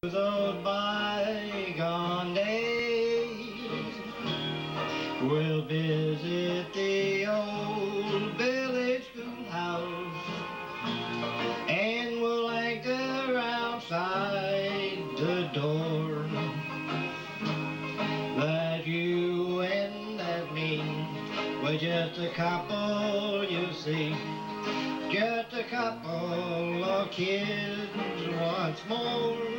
Those bygone days, we'll visit the old village schoolhouse, and we'll anchor outside the door. That you and that me, we're just a couple, you see. Just a couple of kids once more.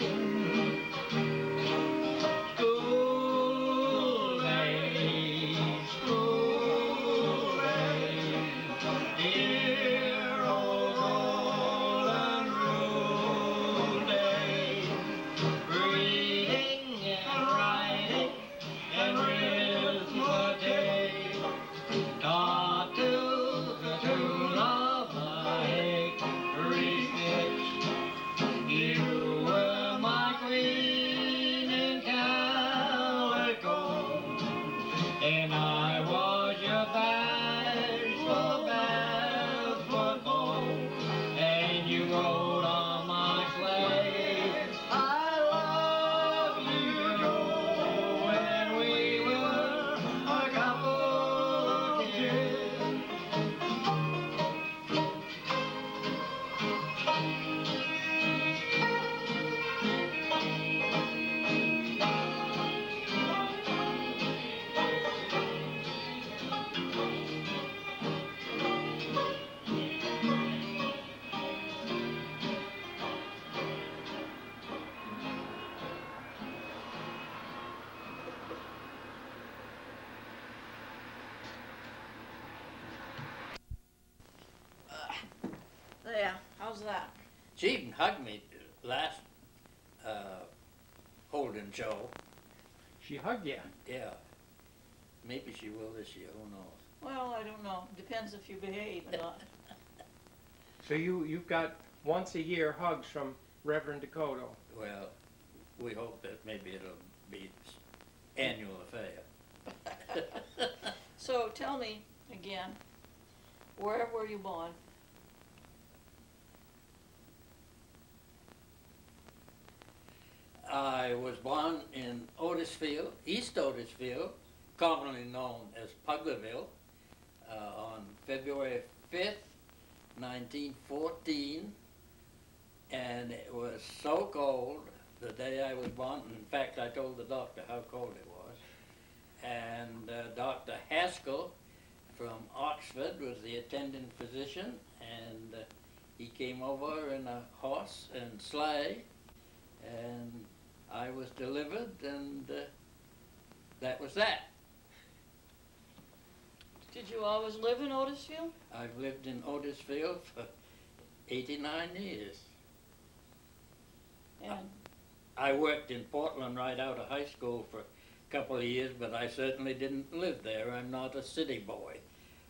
Holden show. She hugged you. Yeah. Maybe she will this year, who knows? Well, I don't know. Depends if you behave or not. So you, you've got once a year hugs from Reverend Dakota. Well, we hope that maybe it'll be s- annual affair. So tell me again, where were you born? I was born in Otisfield, East Otisfield, commonly known as Puglerville, uh, on February 5th, 1914. And it was so cold the day I was born. In fact, I told the doctor how cold it was. And uh, Dr. Haskell from Oxford was the attending physician, and uh, he came over in a horse and sleigh, and I was delivered, and uh, that was that. Did you always live in Otisfield? I've lived in Otisfield for 89 years. And I worked in Portland right out of high school for a couple of years, but I certainly didn't live there. I'm not a city boy.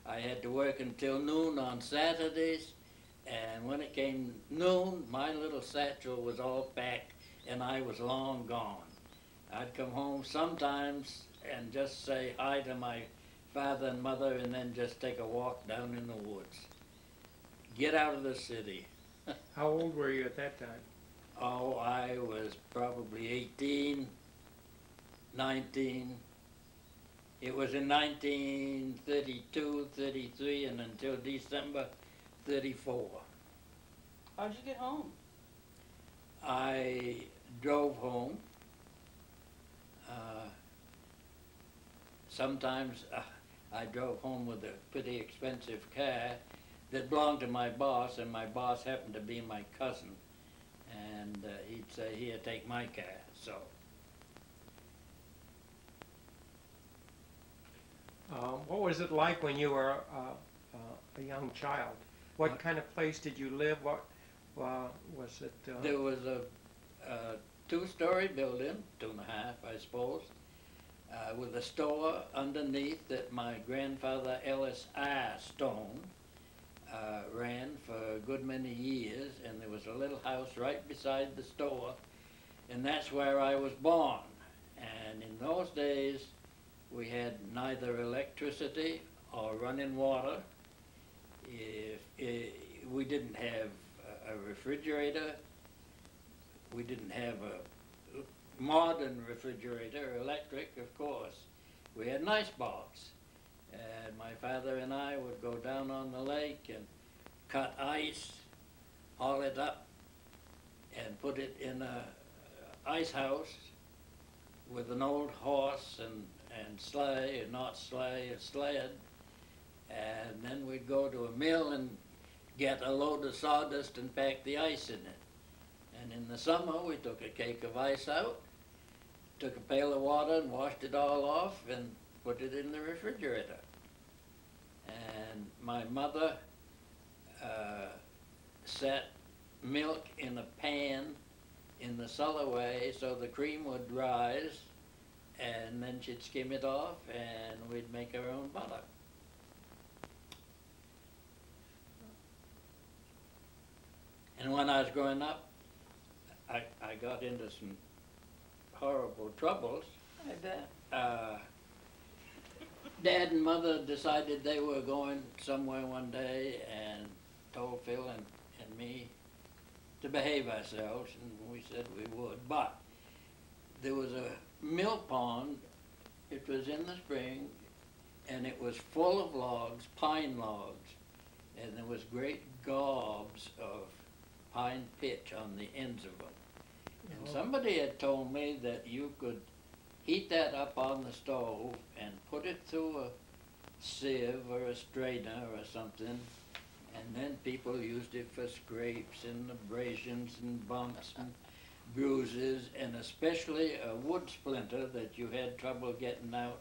I had to work until noon on Saturdays, and when it came noon, my little satchel was all packed, and I was long gone. I'd come home sometimes and just say hi to my father and mother, and then just take a walk down in the woods. Get out of the city. How old were you at that time? Oh, I was probably 18, 19. It was in 1932, 33, and until December 34. how'd you get home? I drove home. Uh, sometimes uh, I drove home with a pretty expensive car that belonged to my boss, and my boss happened to be my cousin. And uh, he'd say, Here, take my car. So Um, what was it like when you were uh, uh, a young child? What What- kind of place did you live? What uh, was it? Uh, there was a, a two story building, two and a half, I suppose, uh, with a store underneath that my grandfather Ellis I. Stone uh, ran for a good many years, and there was a little house right beside the store, and that's where I was born. And in those days, we had neither electricity or running water. If, i we didn't have a refrigerator, we didn't have a modern refrigerator, electric, of course. We had an ice box. And my father and I would go down on the lake and cut ice, haul it up, and put it in a ice house with an old horse and, and sleigh, or not sleigh, a sled. And then we'd go to a mill and get a load of sawdust and pack the ice in it. In the summer, we took a cake of ice out, took a pail of water and washed it all off and put it in the refrigerator. And my mother uh, set milk in a pan in the cellar way so the cream would rise and then she'd skim it off and we'd make our own butter. And when I was growing up, I, I got into some horrible troubles. I bet. Uh, Dad and Mother decided they were going somewhere one day and told Phil and, and me to behave ourselves, and we said we would. But there was a mill pond, it was in the spring, and it was full of logs, pine logs, and there was great gobs of pine pitch on the ends of them. And somebody had told me that you could heat that up on the stove and put it through a sieve or a strainer or something, and then people used it for scrapes and abrasions and bumps and bruises, and especially a wood splinter that you had trouble getting out.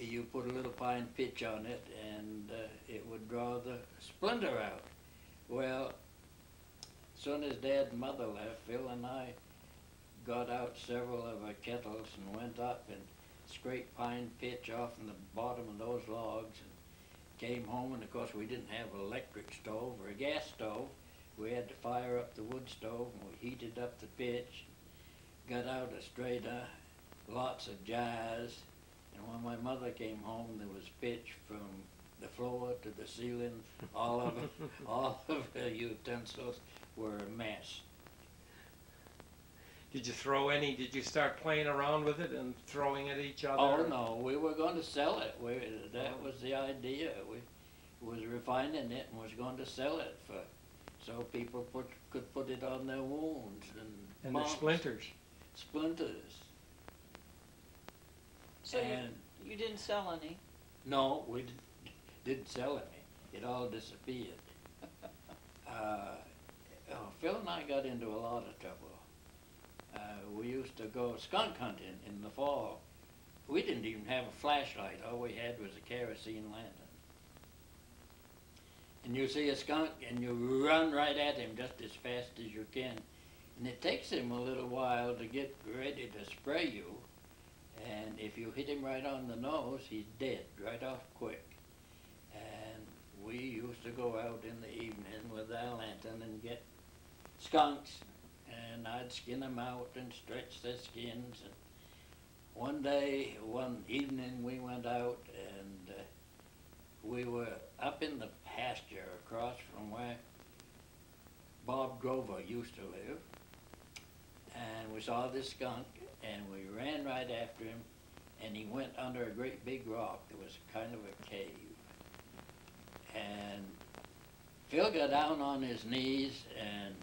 You put a little pine pitch on it, and uh, it would draw the splinter out. Well, as soon as Dad and Mother left, Phil and I got out several of our kettles and went up and scraped pine pitch off from the bottom of those logs and came home and of course we didn't have an electric stove or a gas stove. We had to fire up the wood stove and we heated up the pitch, got out a strainer, uh, lots of jars, and when my mother came home there was pitch from the floor to the ceiling, all of all of the utensils were a mess. Did you throw any? Did you start playing around with it and throwing at each other? Oh, no, we were going to sell it. We, that was the idea. We was refining it and was going to sell it for, so people put, could put it on their wounds and And the bumps, splinters. Splinters. So you, And, you didn't sell any? no, we didn't, didn't sell any. It all disappeared. Uh, oh, Phil and I got into a lot of trouble. Uh, we used to go skunk hunting in the fall. We didn't even have a flashlight. All we had was a kerosene lantern. And you see a skunk and you run right at him just as fast as you can. And it takes him a little while to get ready to spray you. And if you hit him right on the nose, he's dead right off quick. And we used to go out in the evening with our lantern and get skunks and I'd skin them out and stretch their skins. And one day, one evening, we went out and uh, we were up in the pasture across from where Bob Grover used to live. And we saw this skunk and we ran right after him and he went under a great big rock. There was kind of a cave. And Phil got down on his knees and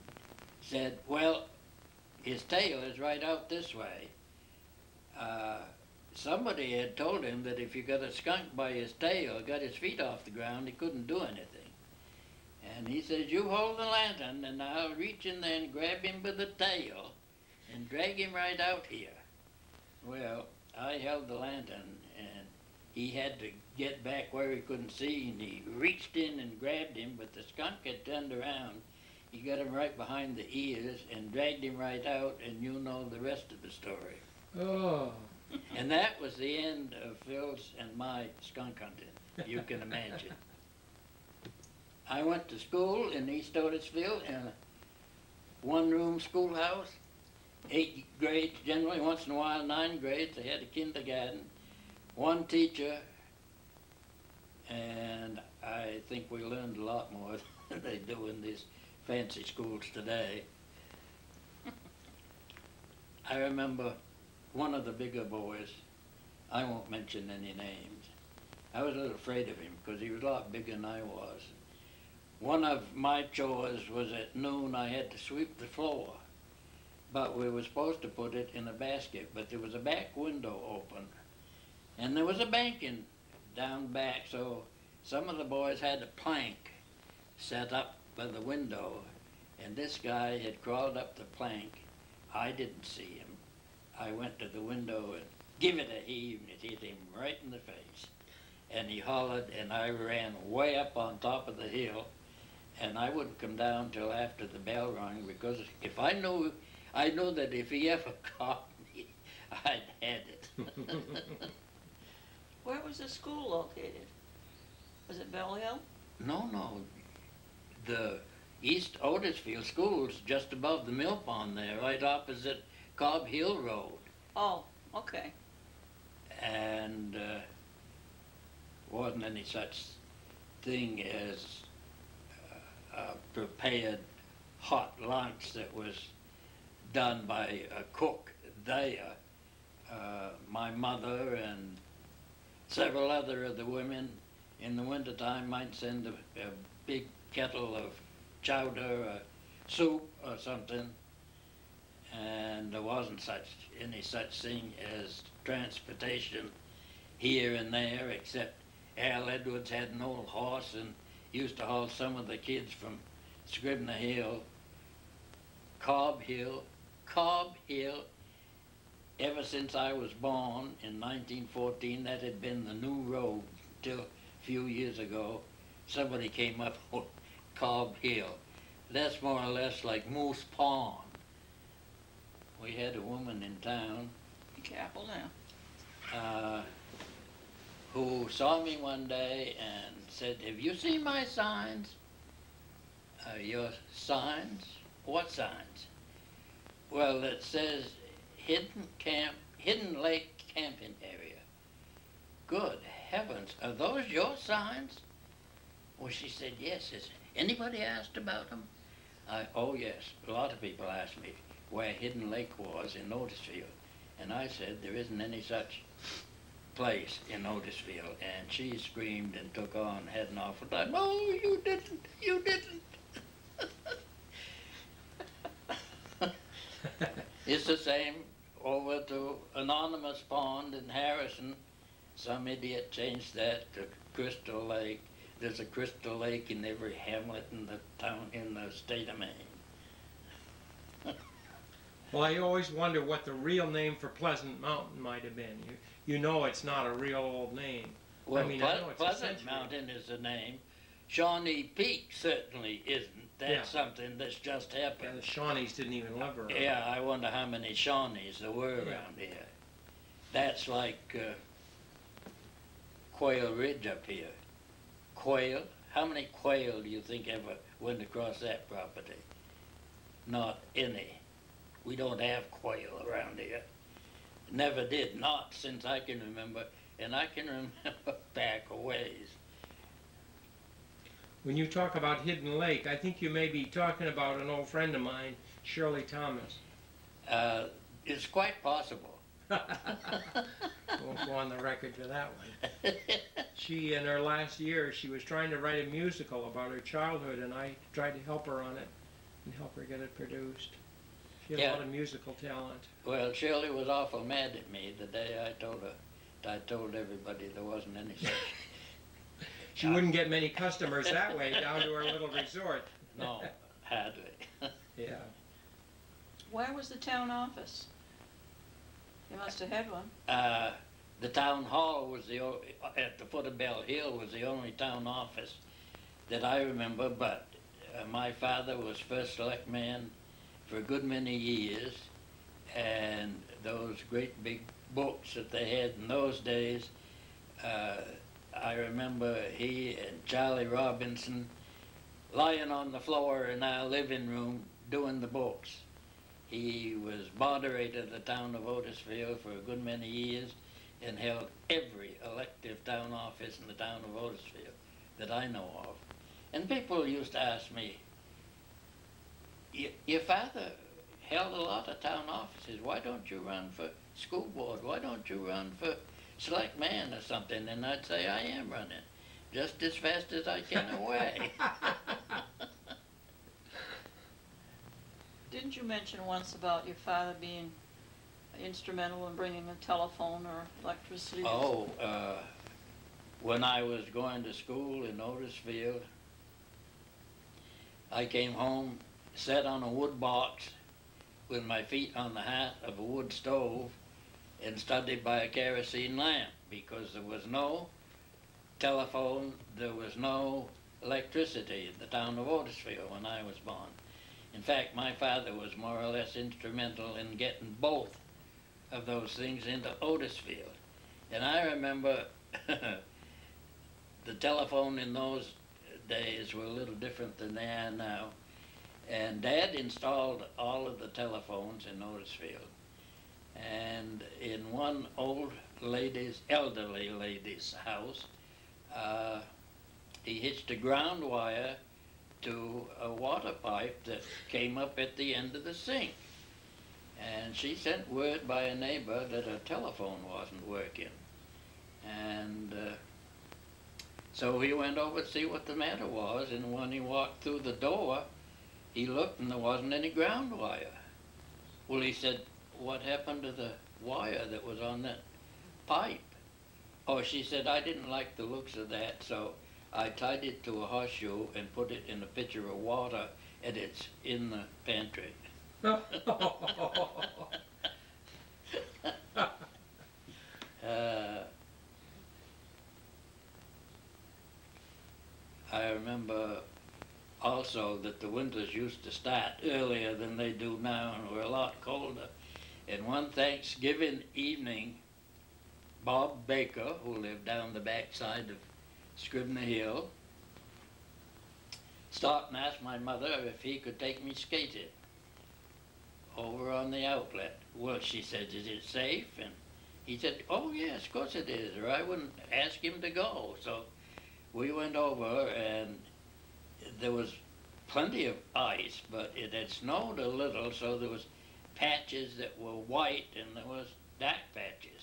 said, well, his tail is right out this way. Uh, somebody had told him that if you got a skunk by his tail, got his feet off the ground, he couldn't do anything. And he says, you hold the lantern and I'll reach in there and grab him by the tail and drag him right out here. Well, I held the lantern and he had to get back where he couldn't see and he reached in and grabbed him, but the skunk had turned around he got him right behind the ears and dragged him right out, and you know the rest of the story. Oh. And that was the end of Phil's and my skunk hunting, you can imagine. I went to school in East Otisfield in a one-room schoolhouse, eight grades generally, once in a while nine grades. They had a kindergarten, one teacher, and I think we learned a lot more than they do in these fancy schools today. I remember one of the bigger boys, I won't mention any names, I was a little afraid of him because he was a lot bigger than I was. One of my chores was at noon I had to sweep the floor, but we were supposed to put it in a basket, but there was a back window open, and there was a bank in down back, so some of the boys had a plank set up by the window, and this guy had crawled up the plank. I didn't see him. I went to the window and give it a heave, and it hit him right in the face. And he hollered, and I ran way up on top of the hill, and I wouldn't come down till after the bell rang because if I knew, I know that if he ever caught me, I'd had it. Where was the school located? Was it Bell Hill? No, no. The East Otisfield School's just above the mill pond there, right opposite Cobb Hill Road. Oh, okay. And uh, wasn't any such thing as uh, a prepared hot lunch that was done by a cook there. Uh, my mother and several other of the women in the wintertime might send a, a big kettle of chowder or soup or something. And there wasn't such any such thing as transportation here and there, except Al Edwards had an old horse and used to haul some of the kids from Scribner Hill, Cobb Hill, Cobb Hill. Ever since I was born in 1914, that had been the new road till a few years ago. Somebody came up Cobb Hill. That's more or less like Moose Pond. We had a woman in town Be careful now. uh, who saw me one day and said, Have you seen my signs? Uh, your signs? What signs? Well, it says Hidden Camp, Hidden Lake Camping Area. Good heavens, are those your signs? Well, she said, Yes. Has anybody asked about them? I, oh, yes. A lot of people asked me where Hidden Lake was in Otisfield. And I said, There isn't any such place in Otisfield. And she screamed and took on, had an awful time. Oh, you didn't, you didn't. it's the same over to Anonymous Pond in Harrison. Some idiot changed that to Crystal Lake. There's a Crystal Lake in every hamlet in the town, in the state of Maine. Well, I always wonder what the real name for Pleasant Mountain might have been. You, you know it's not a real old name. Well, mean, I Ple- know it's Pleasant. Mountain is the name. Shawnee Peak certainly isn't. That's Yeah. something that's just Yeah, happened. the Shawnees didn't even live around. Yeah, I wonder how many Shawnees there were Yeah. around here. That's like uh, Quail Ridge up here. Quail? How many quail do you think ever went across that property? Not any. We don't have quail around here. Never did, not since I can remember, and I can remember back a ways. When you talk about Hidden Lake, I think you may be talking about an old friend of mine, Shirley Thomas. Uh, it's quite possible. Won't go on the record for that one. She, in her last year, she was trying to write a musical about her childhood, and I tried to help her on it and help her get it produced. She had a lot of musical talent. Well, Shirley was awful mad at me the day I told her. I told everybody there wasn't any such. She wouldn't get many customers that way down to her little resort. No, hardly. Yeah. Where was the town office? You must have had one. Uh, the town hall was the at the foot of Bell Hill was the only town office that I remember. But uh, my father was first selectman for a good many years, and those great big books that they had in those days. Uh, I remember he and Charlie Robinson lying on the floor in our living room doing the books. He was moderator of the town of Otisfield for a good many years and held every elective town office in the town of Otisfield that I know of. And people used to ask me, "Y- your father held a lot of town offices. Why don't you run for school board? Why don't you run for select man or something? And I'd say, I am running, just as fast as I can away. Didn't you mention once about your father being instrumental in bringing a telephone or electricity? Oh, uh, when I was going to school in Otisfield, I came home, sat on a wood box with my feet on the hat of a wood stove and studied by a kerosene lamp because there was no telephone, there was no electricity in the town of Otisfield when I was born. In fact, my father was more or less instrumental in getting both of those things into Otisfield. And I remember the telephone in those days were a little different than they are now. And Dad installed all of the telephones in Otisfield. And in one old lady's, elderly lady's house, uh, he hitched a ground wire to a water pipe that came up at the end of the sink. And she sent word by a neighbor that her telephone wasn't working. And uh, so he went over to see what the matter was, and when he walked through the door, he looked and there wasn't any ground wire. Well, he said, what happened to the wire that was on that pipe? Oh, she said, I didn't like the looks of that, so I tied it to a horseshoe and put it in a pitcher of water, and it's in the pantry. Uh, I remember also that the winters used to start earlier than they do now and were a lot colder. And one Thanksgiving evening, Bob Baker, who lived down the backside of Scribner Hill, stopped and asked my mother if he could take me skating over on the outlet. Well, she said, is it safe? And he said, oh yes, of course it is, or I wouldn't ask him to go. So we went over and there was plenty of ice, but it had snowed a little, so there was patches that were white and there was dark patches.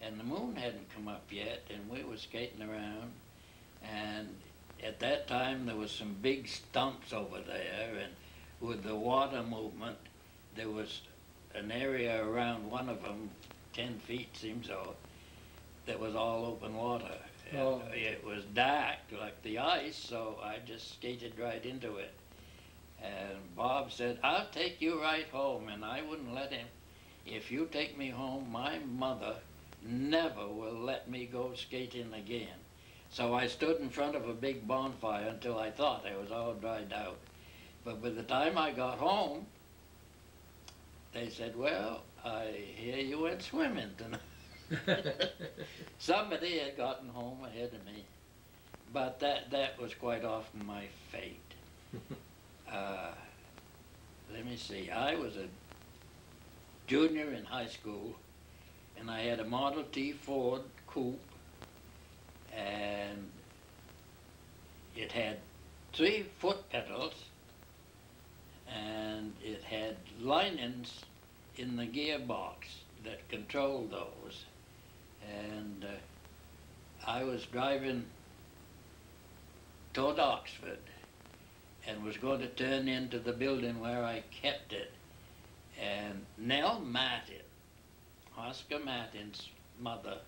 And the moon hadn't come up yet, and we were skating around. And at that time, there was some big stumps over there, and with the water movement, there was an area around one of them, 10 feet seems so, that was all open water. Oh. It was dark like the ice, so I just skated right into it. And Bob said, I'll take you right home, and I wouldn't let him. If you take me home, my mother never will let me go skating again. So I stood in front of a big bonfire until I thought I was all dried out. But by the time I got home, they said, well, I hear you went swimming tonight. Somebody had gotten home ahead of me. But that, that was quite often my fate. Uh, let me see, I was a junior in high school, and I had a Model T Ford coupe, and it had three foot pedals, and it had linings in the gearbox that controlled those. And uh, I was driving toward Oxford and was going to turn into the building where I kept it. And Nell Martin, Oscar Martin's mother,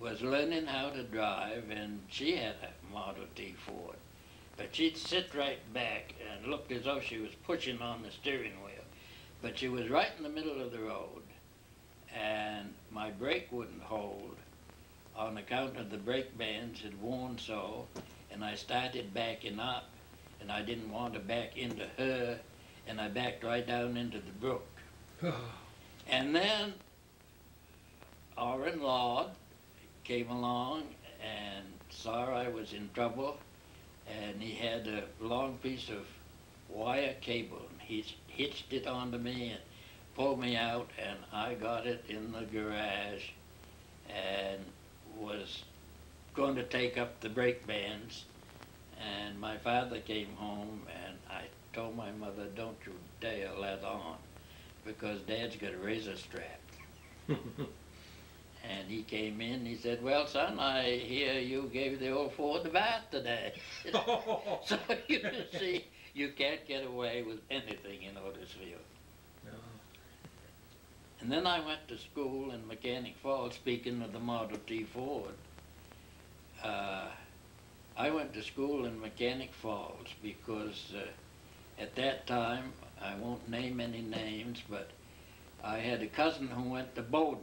was learning how to drive, and she had a Model T Ford. But she'd sit right back and look as though she was pushing on the steering wheel. But she was right in the middle of the road, and my brake wouldn't hold on account of the brake bands had worn so, and I started backing up, and I didn't want to back into her, and I backed right down into the brook. And then Orrin Lord came along and saw I was in trouble, and he had a long piece of wire cable, and he hitched it onto me and pulled me out, and I got it in the garage, and was going to take up the brake bands, and my father came home, and I told my mother, don't you dare let on because Dad's got a razor strap. And he came in, he said, well, son, I hear you gave the old Ford the bath today. so you can see, you can't get away with anything in Otisfield. No. And then I went to school in Mechanic Falls, speaking of the Model T Ford. Uh, I went to school in Mechanic Falls because uh, at that time, I won't name any names, but I had a cousin who went to Bowdoin.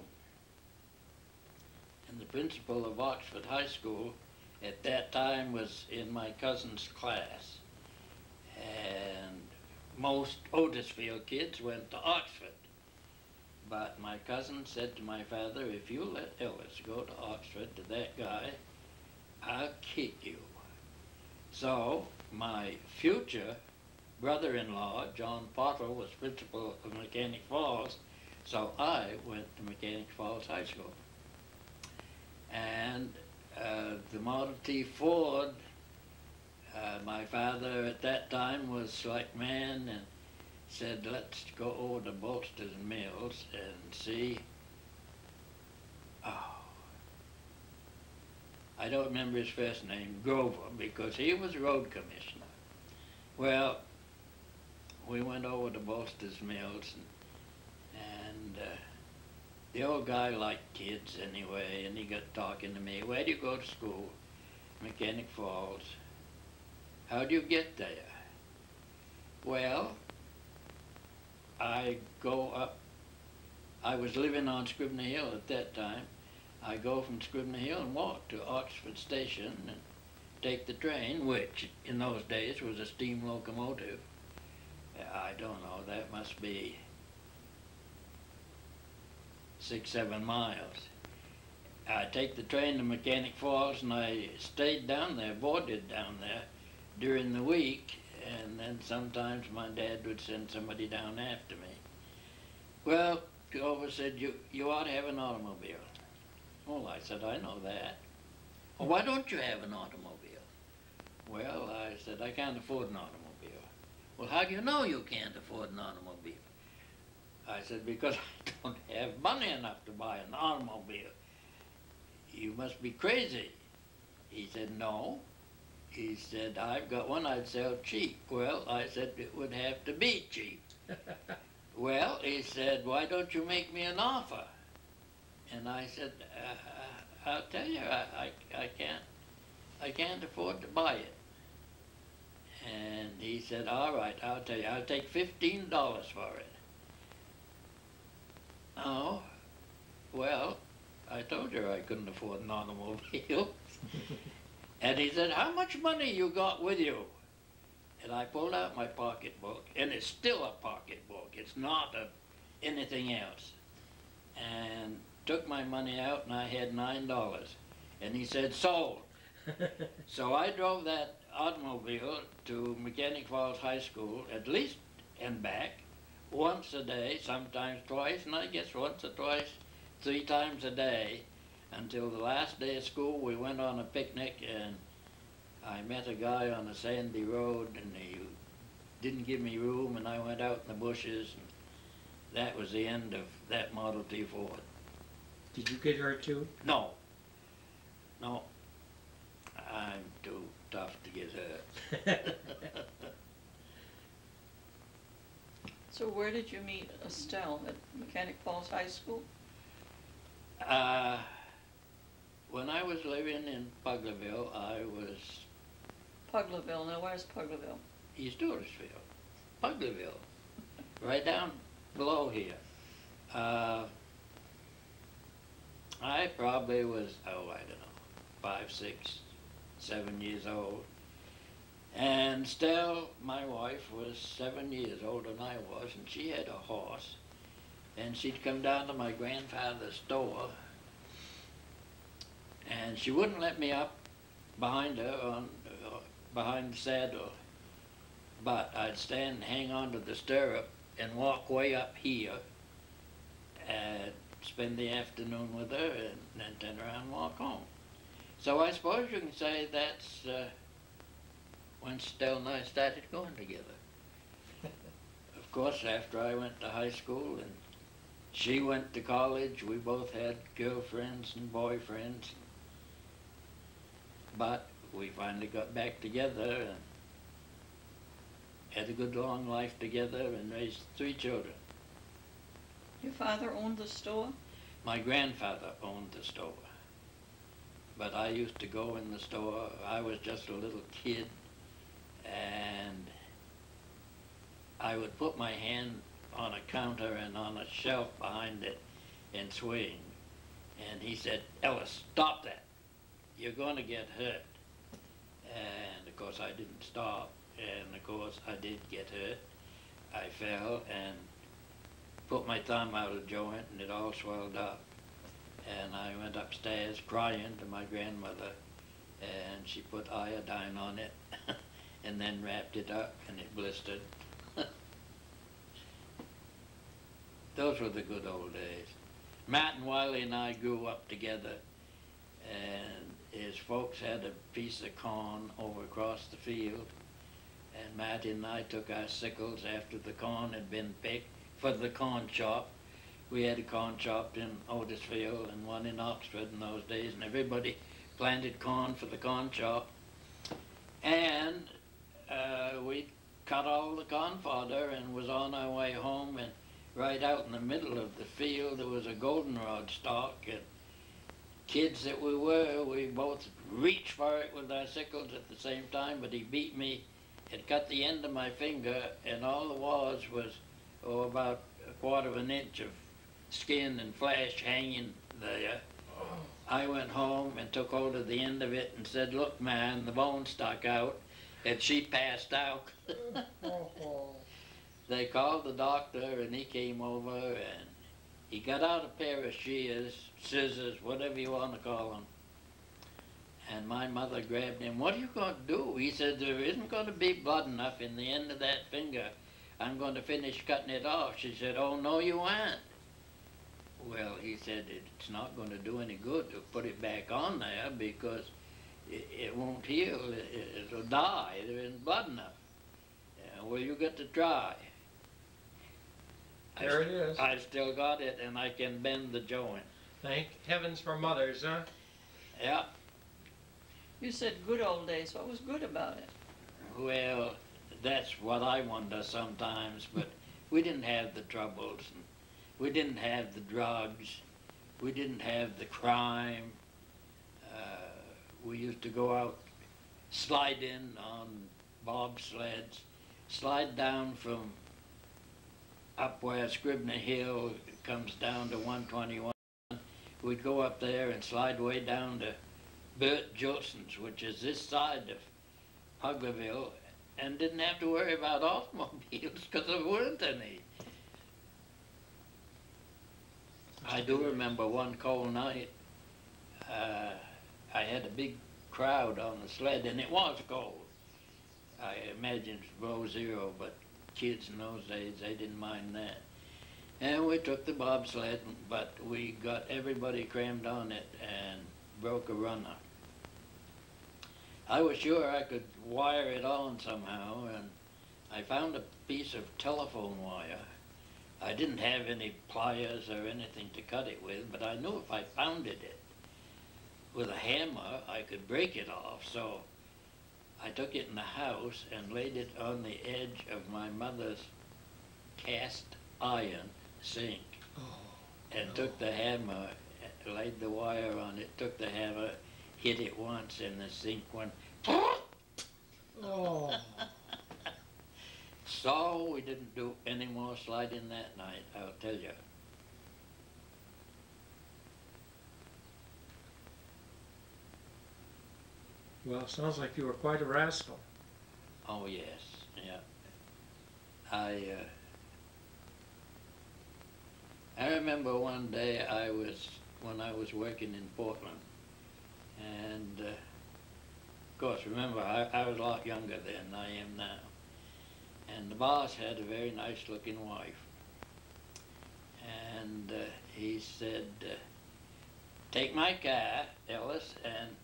The principal of Oxford High School at that time was in my cousin's class. And most Otisfield kids went to Oxford. But my cousin said to my father, if you let Ellis go to Oxford to that guy, I'll kick you. So my future brother-in-law, John Potter, was principal of Mechanic Falls, so I went to Mechanic Falls High School. And uh, the Model T Ford, uh, my father at that time was select man and said, let's go over to Bolster's Mills and see. Oh, I don't remember his first name, Grover, because he was road commissioner. Well, we went over to Bolster's Mills and, and uh, the old guy liked kids anyway, and he got talking to me. Where do you go to school? Mechanic Falls. How do you get there? Well, I go up. I was living on Scribner Hill at that time. I go from Scribner Hill and walk to Oxford Station and take the train, which in those days was a steam locomotive. I don't know, that must be six, seven miles. I take the train to Mechanic Falls and I stayed down there, boarded down there during the week, and then sometimes my dad would send somebody down after me. Well, Grover said, you, you ought to have an automobile. Well, I said, I know that. Well, why don't you have an automobile? Well, I said, I can't afford an automobile. Well, how do you know you can't afford an automobile? I said, because I don't have money enough to buy an automobile. You must be crazy. He said, no. He said, I've got one I'd sell cheap. Well, I said, it would have to be cheap. well, he said, why don't you make me an offer? And I said, uh, I'll tell you, I, I, I can't, I can't afford to buy it. And he said, all right, I'll tell you, I'll take fifteen dollars for it. Oh, well, I told you I couldn't afford an automobile. and he said, how much money you got with you? And I pulled out my pocketbook, and it's still a pocketbook. It's not a, anything else. And took my money out, and I had nine dollars. And he said, sold. so I drove that automobile to Mechanic Falls High School, at least and back, once a day, sometimes twice, and I guess once or twice, three times a day, until the last day of school we went on a picnic and I met a guy on a sandy road and he didn't give me room and I went out in the bushes and that was the end of that Model T Ford. Did you get hurt too? No, no, I'm too tough to get hurt. So where did you meet Estelle? At Mechanic Falls High School? Uh, when I was living in Puglerville, I was Puglerville, now where's Puglerville? East Otisfield, Puglerville, right down below here. Uh, I probably was, oh, I don't know, five, six, seven years old. And Stell, my wife, was seven years older than I was, and she had a horse. And she'd come down to my grandfather's store, and she wouldn't let me up behind her on uh, behind the saddle. But I'd stand and hang on to the stirrup and walk way up here and spend the afternoon with her and then turn around and walk home. So I suppose you can say that's uh, when Stell and I started going together. Of course, after I went to high school and she went to college, we both had girlfriends and boyfriends. But we finally got back together and had a good long life together and raised three children. Your father owned the store? My grandfather owned the store. But I used to go in the store. I was just a little kid and I would put my hand on a counter and on a shelf behind it and swing. And he said, Ellis, stop that. You're going to get hurt. And of course I didn't stop. And of course I did get hurt. I fell and put my thumb out of joint and it all swelled up. And I went upstairs crying to my grandmother and she put iodine on it and then wrapped it up and it blistered. Those were the good old days. Matt and Wiley and I grew up together and his folks had a piece of corn over across the field and Matt and I took our sickles after the corn had been picked for the corn chop. We had a corn chop in Otisfield and one in Oxford in those days and everybody planted corn for the corn chop. And uh, we cut all the corn fodder and was on our way home and right out in the middle of the field there was a goldenrod stalk and kids that we were, we both reached for it with our sickles at the same time, but he beat me and cut the end of my finger and all there was was oh, about a quarter of an inch of skin and flesh hanging there. I went home and took hold of the end of it and said, look man, the bone stuck out and she passed out. they called the doctor and he came over and he got out a pair of shears, scissors, whatever you want to call them. And my mother grabbed him. What are you going to do? He said, there isn't going to be blood enough in the end of that finger. I'm going to finish cutting it off. She said, oh, no, you aren't. Well, he said, it's not going to do any good to put it back on there because it, it won't heal. It, it'll die. There isn't blood enough. Yeah, well, you got to try. There it is. I still got it, and I can bend the joint. Thank heavens for mothers, huh? Yeah. You said good old days. What was good about it? Well, that's what I wonder sometimes. But we didn't have the troubles, and we didn't have the drugs, we didn't have the crime. We used to go out slide in on bobsleds, slide down from up where Scribner Hill comes down to 121. We'd go up there and slide way down to Bert Jolson's, which is this side of Puglerville, and didn't have to worry about automobiles because there weren't any. I do remember one cold night, uh, I had a big crowd on the sled, and it was cold. I imagine it's below zero, but kids in those days, they didn't mind that. And we took the bobsled, but we got everybody crammed on it and broke a runner. I was sure I could wire it on somehow, and I found a piece of telephone wire. I didn't have any pliers or anything to cut it with, but I knew if I pounded it with a hammer, I could break it off, so I took it in the house and laid it on the edge of my mother's cast iron sink oh, and took the hammer, laid the wire on it, took the hammer, hit it once and the sink went Oh. So we didn't do any more sliding that night, I'll tell you. Well, sounds like you were quite a rascal. Oh, yes, yeah. I, uh, I remember one day I was, when I was working in Portland, and, uh, of course, remember, I, I was a lot younger then than I am now. And the boss had a very nice looking wife. And uh, he said, uh, take my car, Ellis, and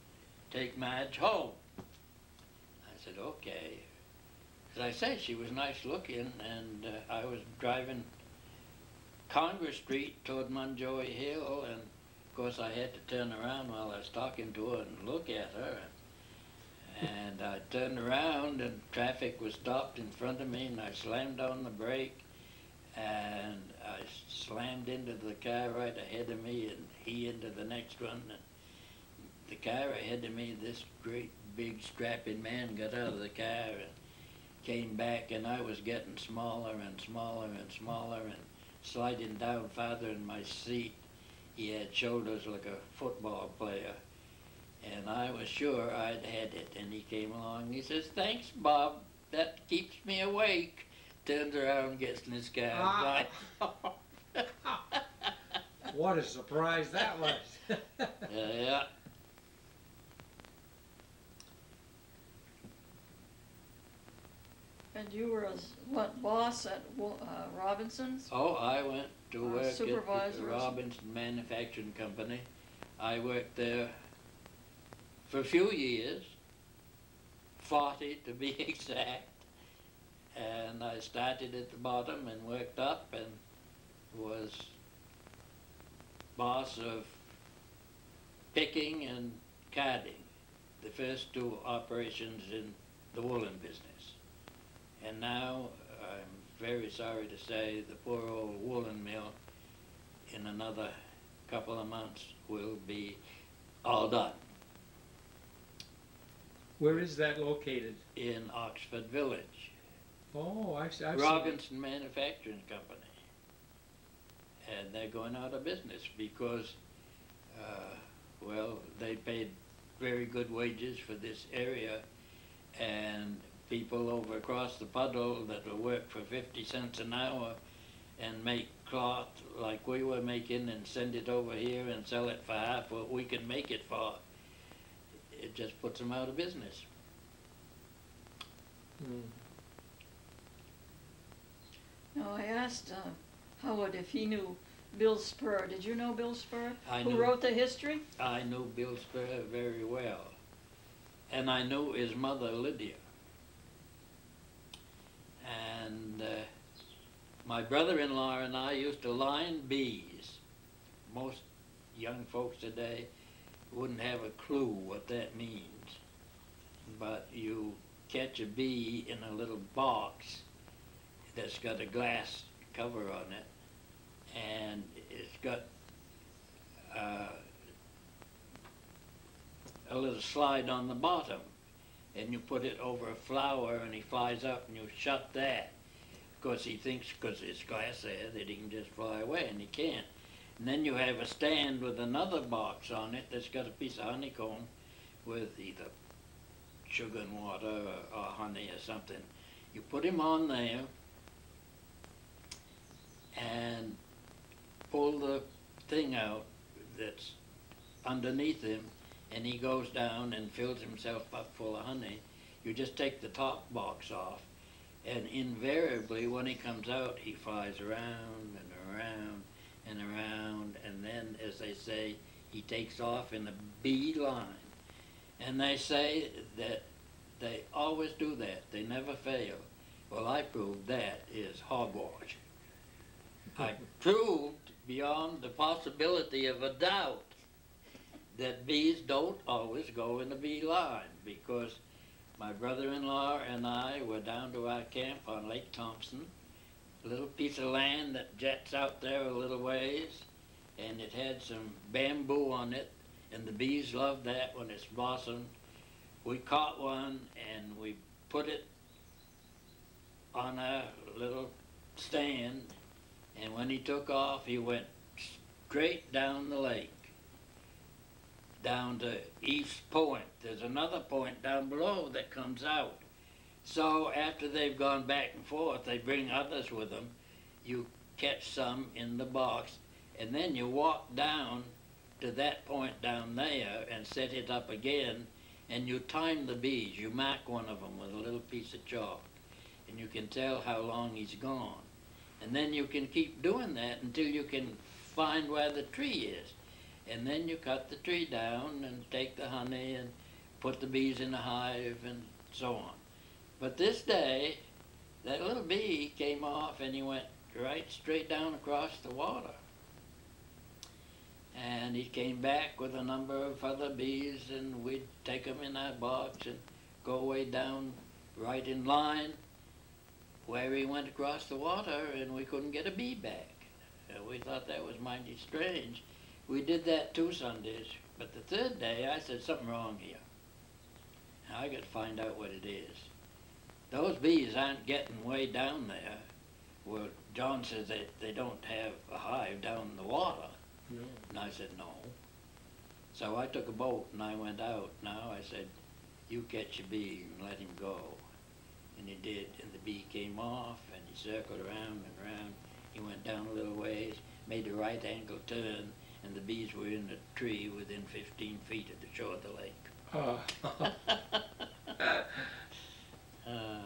take Madge home. I said, okay. as I said, she was nice looking, and uh, I was driving Congress Street toward Munjoy Hill, and of course I had to turn around while I was talking to her and look at her. And I turned around, and traffic was stopped in front of me, and I slammed on the brake, and I slammed into the car right ahead of me, and he into the next one. And the car ahead of me, this great big strapping man got out of the car and came back, and I was getting smaller and smaller and smaller and sliding down farther in my seat. He had shoulders like a football player, and I was sure I'd had it. And he came along. and He says, "Thanks, Bob. That keeps me awake." Turns around, gets in his car, Ah. What a surprise that was. yeah. And you were a what, boss at uh, Robinson's? Oh, I went to Uh, work at the Robinson Manufacturing Company. I worked there for a few years, forty to be exact. And I started at the bottom and worked up and was boss of picking and carding, the first two operations in the woolen business. And now, I'm very sorry to say, the poor old woolen mill in another couple of months will be all done Where is that located? in Oxford Village. Oh, I've, I've seen. Robinson Manufacturing Company. And they're going out of business because, uh, well, they paid very good wages for this area and people over across the puddle that will work for fifty cents an hour and make cloth like we were making and send it over here and sell it for half what we could make it for. It just puts them out of business. Mm. No, I asked uh, Howard if he knew Bill Spurr. Did you know Bill Spurr? I Who knew- wrote the history? I knew Bill Spurr very well. And I knew his mother, Lydia. And uh, my brother-in-law and I used to line bees. Most young folks today wouldn't have a clue what that means. But you catch a bee in a little box that's got a glass cover on it, and it's got uh, a little slide on the bottom and you put it over a flower and he flies up and you shut that because he thinks because it's glass there that he can just fly away and he can't. And then you have a stand with another box on it that's got a piece of honeycomb with either sugar and water or, or honey or something. You put him on there and pull the thing out that's underneath him and he goes down and fills himself up full of honey. You just take the top box off and invariably when he comes out he flies around and around and around and then as they say he takes off in a bee line. And they say that they always do that. They never fail. Well, I proved that is hogwash. I proved beyond the possibility of a doubt that bees don't always go in a bee line because my brother-in-law and I were down to our camp on Lake Thompson, a little piece of land that jets out there a little ways, and it had some bamboo on it, and the bees love that when it's blossomed. We caught one and we put it on a little stand, and when he took off, he went straight down the lake, down to East Point. There's another point down below that comes out. So after they've gone back and forth, they bring others with them. You catch some in the box, and then you walk down to that point down there and set it up again, and you time the bees. You mark one of them with a little piece of chalk, and you can tell how long he's gone. And then you can keep doing that until you can find where the tree is. And then you cut the tree down and take the honey and put the bees in the hive and so on. But this day, that little bee came off and he went right straight down across the water. And he came back with a number of other bees, and we'd take them in our box and go way down right in line where he went across the water, and we couldn't get a bee back. Uh, we thought that was mighty strange. We did that two Sundays, but the third day I said something wrong here. I got to find out what it is. Those bees aren't getting way down there. Well, John says that they don't have a hive down in the water. No. And I said, no. So I took a boat and I went out. Now I said, you catch a bee and let him go. And he did, and the bee came off and he circled around and around. He went down a little ways, made a right angle turn, and the bees were in the tree within 15 feet of the shore of the lake. Uh, Uh,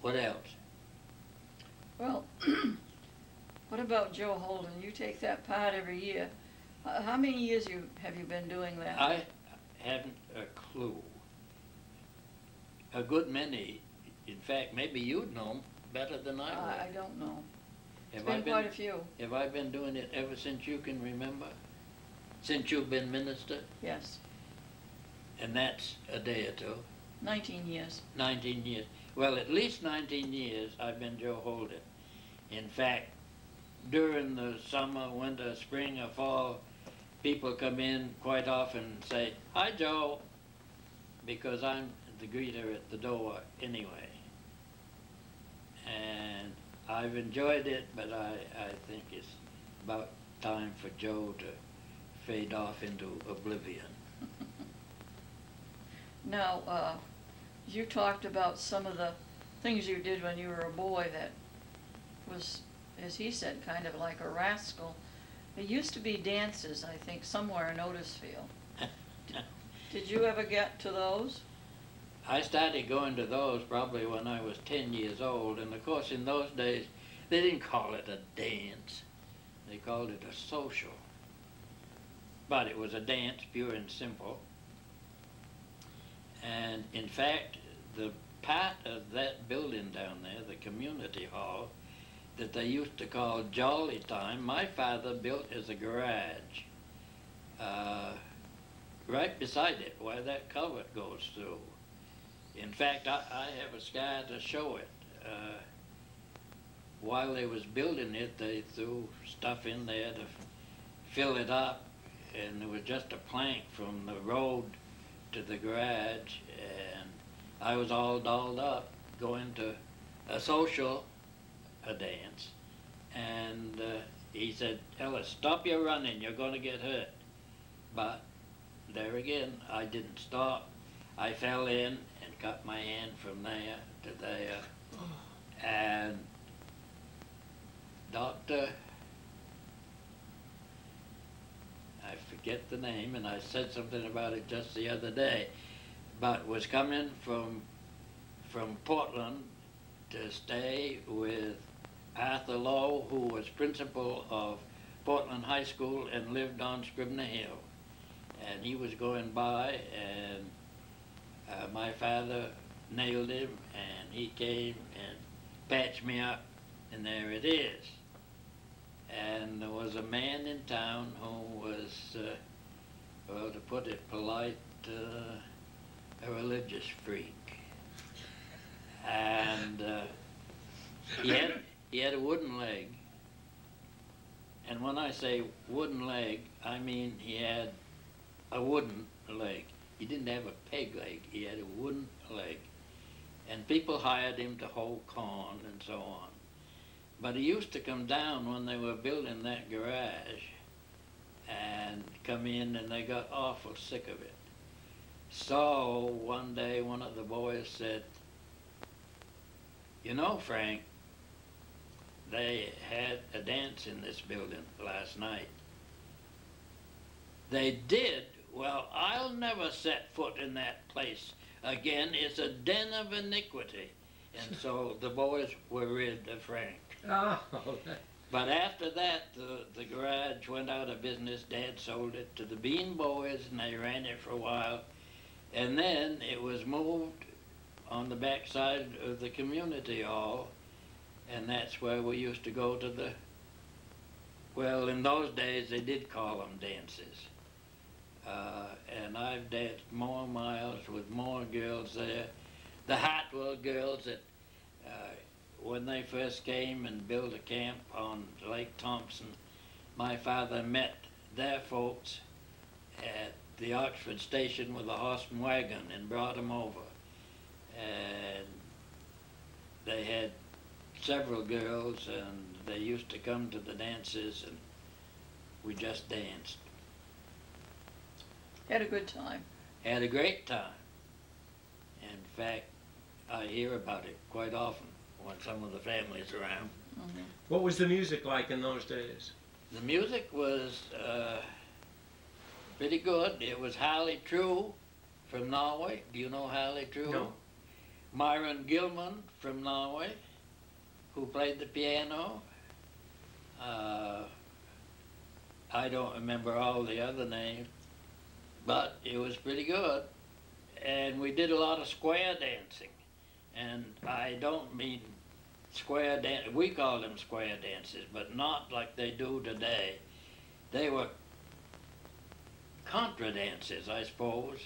what else? Well, what about Joe Holden? You take that part every year. Uh, How many years you, have you been doing that? I haven't a clue. A good many. In fact, maybe you'd know 'em better than I I, I don't know. Have I been quite a few, Have I been doing it ever since you can remember? Since you've been minister? yes, And that's a day or two? 19 years. 19 years. Well, at least 19 years I've been Joe Holden. In fact, during the summer, winter, spring, or fall, people come in quite often and say, Hi, Joe, because I'm the greeter at the door anyway. And I've enjoyed it, but I, I think it's about time for Joe to fade off into oblivion. Now, uh, you talked about some of the things you did when you were a boy that was, as he said, kind of like a rascal. There used to be dances, I think, somewhere in Otisfield. Did you ever get to those? I started going to those probably when I was 10 years old, and of course, in those days, they didn't call it a dance, they called it a social. But it was a dance, pure and simple. And in fact, the part of that building down there, the community hall, that they used to call Jolly Time, my father built as a garage. Uh, right beside it, where that culvert goes through. In fact, I, I have a sky to show it. Uh, while they was building it, they threw stuff in there to fill it up, and there was just a plank from the road to the garage, and I was all dolled up going to a social, a dance, and uh, he said, Ellis, stop your running, you're going to get hurt. But there again, I didn't stop. I fell in cut my hand from there to there. And Doctor, I forget the name, and I said something about it just the other day, but was coming from from Portland to stay with Arthur Lowe, who was principal of Portland High School and lived on Scribner Hill. And he was going by, and uh, my father nailed him, and he came and patched me up, and there it is. And there was a man in town who was, uh, well, to put it polite, uh, a religious freak. And uh, he had he had a wooden leg. And when I say wooden leg, I mean he had a wooden leg. He didn't have a peg leg. He had a wooden leg. And people hired him to hold corn and so on. But he used to come down when they were building that garage and come in and they got awful sick of it. So one day one of the boys said, you know, Frank, they had a dance in this building last night. They did. Well, I'll never set foot in that place again. It's a den of iniquity. And so the boys were rid of Frank. oh, But after that, the, the garage went out of business. Dad sold it to the Bean Boys, and they ran it for a while. And then it was moved on the backside of the community hall, and that's where we used to go to the. Well, in those days, they did call them dances. Uh, and I've danced more miles with more girls there. The Hartwell girls that uh, when they first came and built a camp on Lake Thompson, my father met their folks at the Oxford station with a horse and wagon and brought them over. And they had several girls and they used to come to the dances and we just danced. Had a good time. Had a great time. In fact, I hear about it quite often when some of the families around. Mhm. What was the music like in those days? The music was uh, pretty good. It was Harley True from Norway. Do you know Harley True? No. Myron Gilman from Norway, who played the piano. Uh, I don't remember all the other names, but it was pretty good. And we did a lot of square dancing. And I don't mean square dance, we call them square dances, but not like they do today. They were contra dances, I suppose.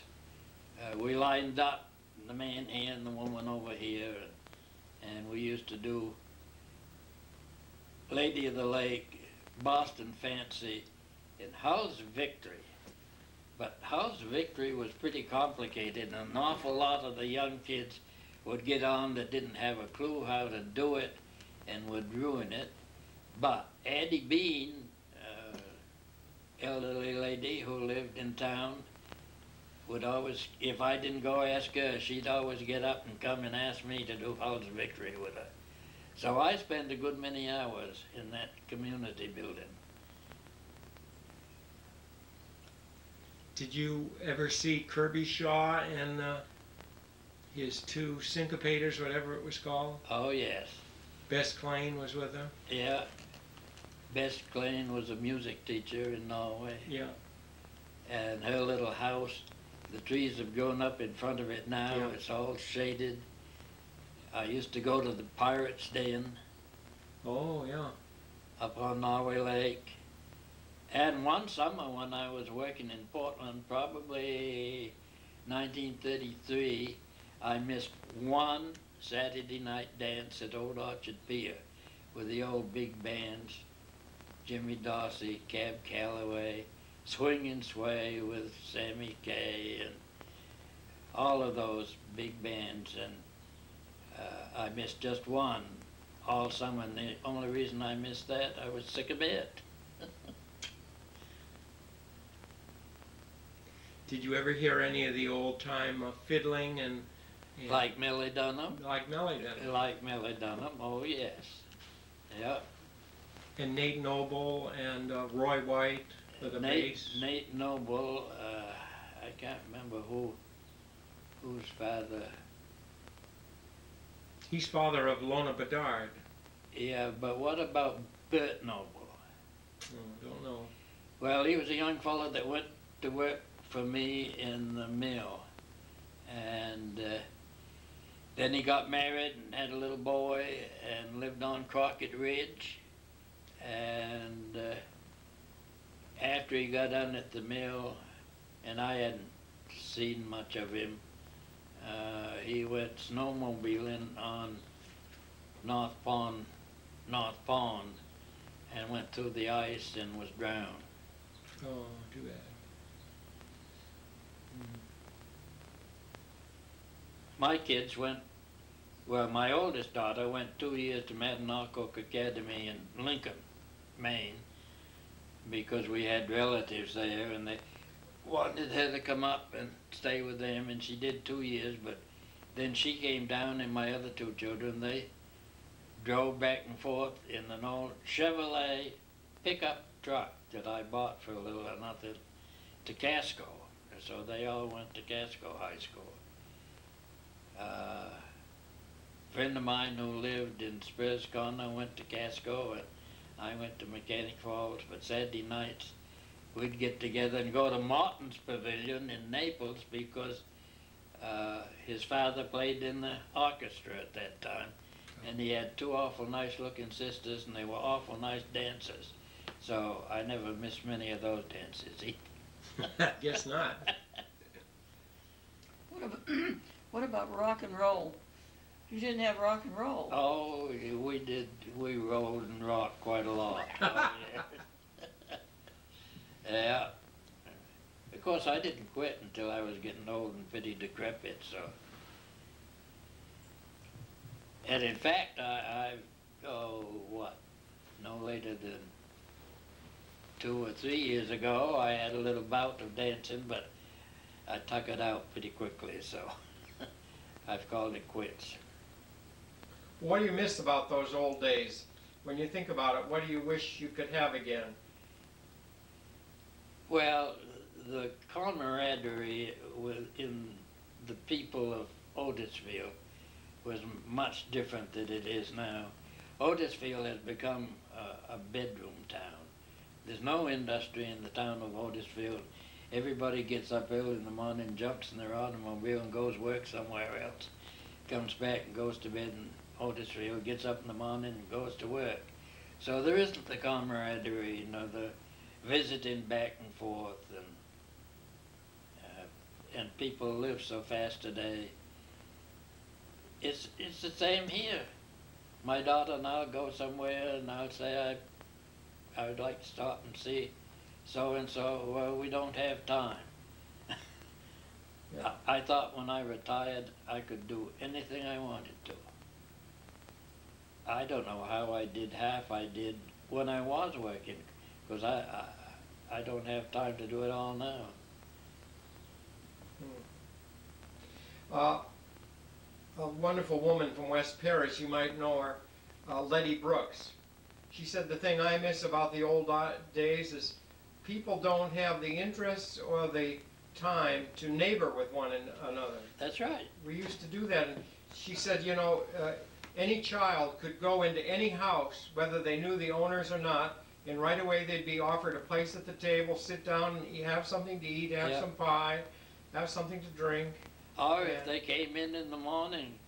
Uh, we lined up the man here and the woman over here, and, and we used to do Lady of the Lake, Boston Fancy, and Hull's Victory. But Hull's Victory was pretty complicated, and an awful lot of the young kids would get on that didn't have a clue how to do it and would ruin it. But Addie Bean, uh, elderly lady who lived in town, would always, if I didn't go ask her, she'd always get up and come and ask me to do Hull's Victory with her. So I spent a good many hours in that community building. Did you ever see Kirby Shaw and uh, his two syncopators, whatever it was called? Oh yes, Bess Klein was with him? yeah. Bess Klein was a music teacher in Norway. Yeah. and her little house, the trees have grown up in front of it now. Yeah. It's all shaded. I used to go to the Pirates Den Oh yeah. up on Norway Lake. And one summer when I was working in Portland, probably 1933, I missed one Saturday night dance at Old Orchard Pier with the old big bands, Jimmy Dorsey, Cab Calloway, Swing and Sway with Sammy Kaye and all of those big bands. And uh, I missed just one all summer. And the only reason I missed that, I was sick of it. Did you ever hear any of the old time uh, fiddling and, and Like Mellie Dunham? like Mellie did? Like Mellie Dunham, oh yes. Yep. And Nate Noble and uh, Roy White for the Nate, bass. Nate Noble, uh, I can't remember who, whose father, He's father of Lona Bedard. yeah, but what about Bert Noble? Oh, don't know. Well, he was a young fellow that went to work for me in the mill. And uh, then he got married and had a little boy and lived on Crockett Ridge. And uh, after he got done at the mill, and I hadn't seen much of him, uh, he went snowmobiling on North Pond, North Pond, and went through the ice and was drowned. Oh, too bad. My kids went, well, my oldest daughter went two years to Mattanawcook Academy in Lincoln, Maine, because we had relatives there and they wanted her to come up and stay with them, and she did two years, but then she came down and my other two children, they drove back and forth in an old Chevrolet pickup truck that I bought for a little uh, or nothing to Casco. So they all went to Casco High School. Uh, friend of mine who lived in Spurrs Corner went to Casco, and I went to Mechanic Falls, but Saturday nights we'd get together and go to Martin's Pavilion in Naples because uh, his father played in the orchestra at that time. And he had two awful nice looking sisters and they were awful nice dancers. So I never missed many of those dances either. Guess not. What about, what about rock and roll? You didn't have rock and roll. Oh, we did, we rolled and rocked quite a lot. Oh, yeah. yeah. Of course, I didn't quit until I was getting old and pretty decrepit, so. And in fact, I, I, oh, what, no later than two or three years ago, I had a little bout of dancing, but I tuck it out pretty quickly, so I've called it quits. What do you miss about those old days? When you think about it, what do you wish you could have again? Well, the camaraderie within the people of Otisfield was much different than it is now. Otisfield has become a, a bedroom town. There's no industry in the town of Otisfield. Everybody gets up early in the morning, jumps in their automobile and goes work somewhere else. Comes back and goes to bed in Otisfield, gets up in the morning and goes to work. So there isn't the camaraderie, you know, the visiting back and forth and uh, and people live so fast today. It's it's the same here. My daughter and I'll go somewhere and I'll say I I would like to stop and see so and so. Well, we don't have time. Yeah. I, I thought when I retired I could do anything I wanted to. I don't know how I did half I did when I was working, because I, I I don't have time to do it all now. Uh, a wonderful woman from West Paris, you might know her, uh, Letty Brooks. She said the thing I miss about the old uh, days is people don't have the interest or the time to neighbor with one an- another. That's right. We used to do that, and she said, you know, uh, any child could go into any house, whether they knew the owners or not, and right away they'd be offered a place at the table, sit down and eat- have something to eat, have Yeah. some pie, have something to drink. Or if they came in in the morning,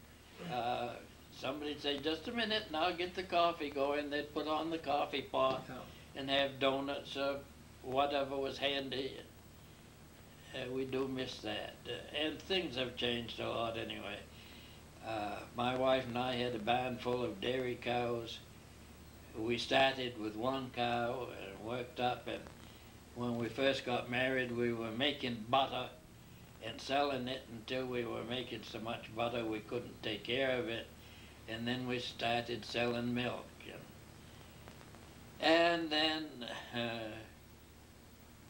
uh, somebody'd say, just a minute and I'll get the coffee going. They'd put on the coffee pot and have donuts whatever was handy. Uh, we do miss that. Uh, and things have changed a lot anyway. Uh, my wife and I had a barn full of dairy cows. We started with one cow and worked up and when we first got married we were making butter and selling it until we were making so much butter we couldn't take care of it. And then we started selling milk. And, and then uh,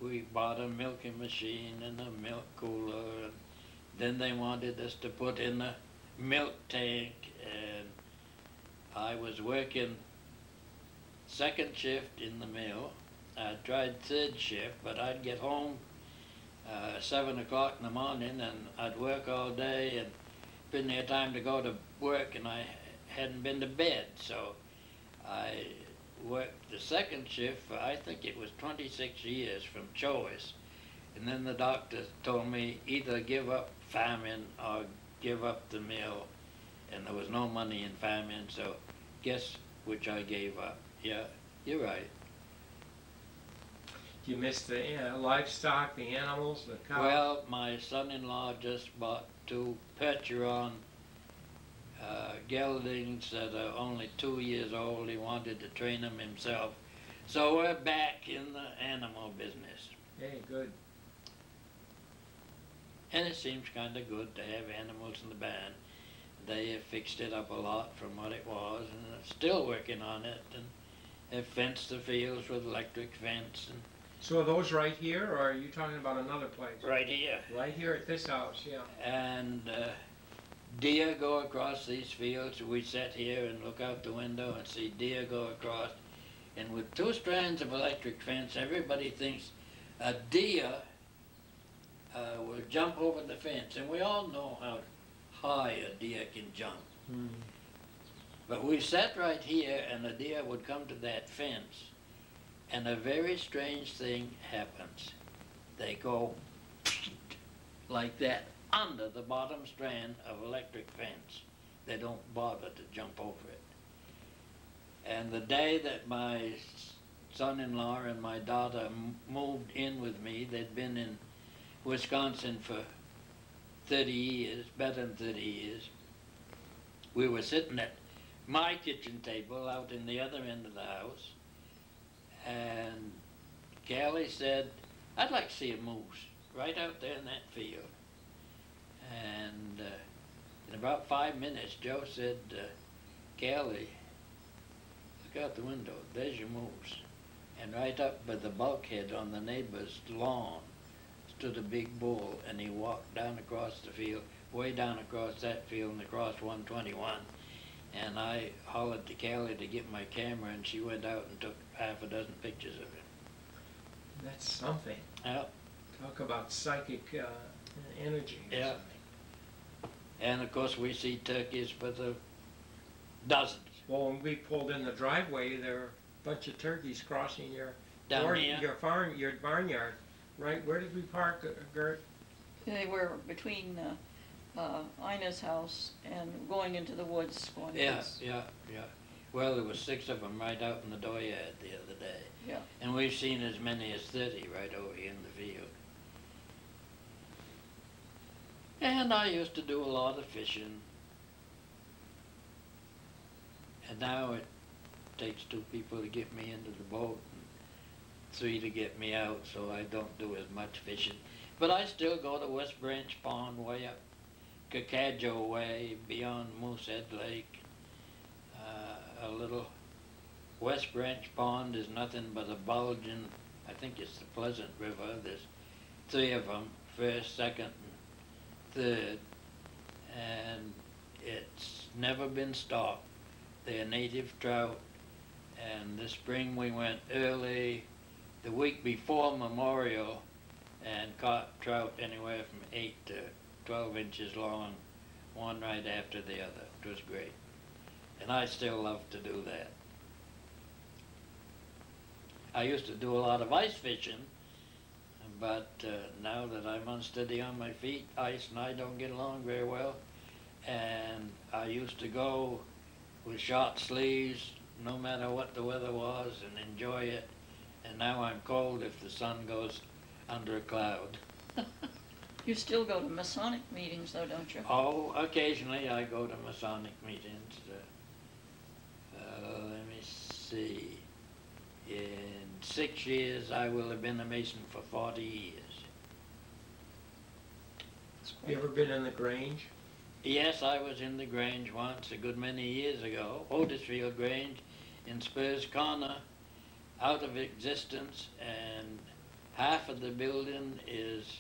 we bought a milking machine and a milk cooler. And then they wanted us to put in a milk tank. And I was working second shift in the mill. I tried third shift, but I'd get home uh, seven o'clock in the morning and I'd work all day and been there time to go to work and I hadn't been to bed. So I worked the second shift for I think it was 26 years from choice. And then the doctor told me either give up farming or give up the mill. And there was no money in farming, so guess which I gave up. Yeah, you're right. Do you miss the uh, livestock, the animals, the cows? Well, my son-in-law just bought two Percheron uh, geldings that are only two years old. He wanted to train them himself. So we're back in the animal business. Hey, good. And it seems kind of good to have animals in the band. They have fixed it up a lot from what it was and are still working on it and have fenced the fields with electric fence and So are those right here, or are you talking about another place? right here. Right here at this house, yeah. and uh, deer go across these fields. We sit here and look out the window and see deer go across. And with two strands of electric fence, everybody thinks a deer uh, will jump over the fence. And we all know how high a deer can jump. But we sat right here and the deer would come to that fence and a very strange thing happens. They go like that under the bottom strand of electric fence. They don't bother to jump over it. And the day that my son-in-law and my daughter moved in with me, they'd been in Wisconsin for 30 years, better than 30 years. We were sitting at my kitchen table out in the other end of the house, and Callie said, I'd like to see a moose right out there in that field. And uh, in about five minutes, Joe said, uh, Callie, look out the window, there's your moose. And right up by the bulkhead on the neighbor's lawn stood a big bull, and he walked down across the field, way down across that field and across 121. And I hollered to Callie to get my camera, and she went out and took half a dozen pictures of him. That's something. Yep. Talk about psychic uh, energy. Yeah. Something. And of course, we see turkeys by the dozens Well, when we pulled in the driveway, there were a bunch of turkeys crossing your down door- here. your farm, your barnyard. Right, where did we park, uh, Gert? They were between uh, uh, Ina's house and going into the woods going Yeah, this. yeah, yeah. Well, there was six of them right out in the dooryard the other day. Yeah. And we've seen as many as thirty right over here in the field. And I used to do a lot of fishing. And now it takes two people to get me into the boat and three to get me out, so I don't do as much fishing. But I still go to West Branch Pond way up Kokadjo Way, beyond Moosehead Lake. Uh, a little West Branch Pond is nothing but a bulging, I think it's the Pleasant River. There's three of them, first, second, and third. And it's never been stocked. They're native trout. And this spring we went early, the week before Memorial, and caught trout anywhere from eight to 12 inches long, one right after the other. It was great. And I still love to do that. I used to do a lot of ice fishing, but uh, now that I'm unsteady on my feet, ice and I don't get along very well. And I used to go with short sleeves, no matter what the weather was, and enjoy it. And now I'm cold if the sun goes under a cloud. You still go to Masonic meetings though, don't you? Oh, occasionally I go to Masonic meetings. Uh, uh, let me see. In six years, I will have been a Mason for 40 years. You ever been in the Grange? Yes, I was in the Grange once, a good many years ago, Otisfield Grange in Spurrs Corner, out of existence, and half of the building is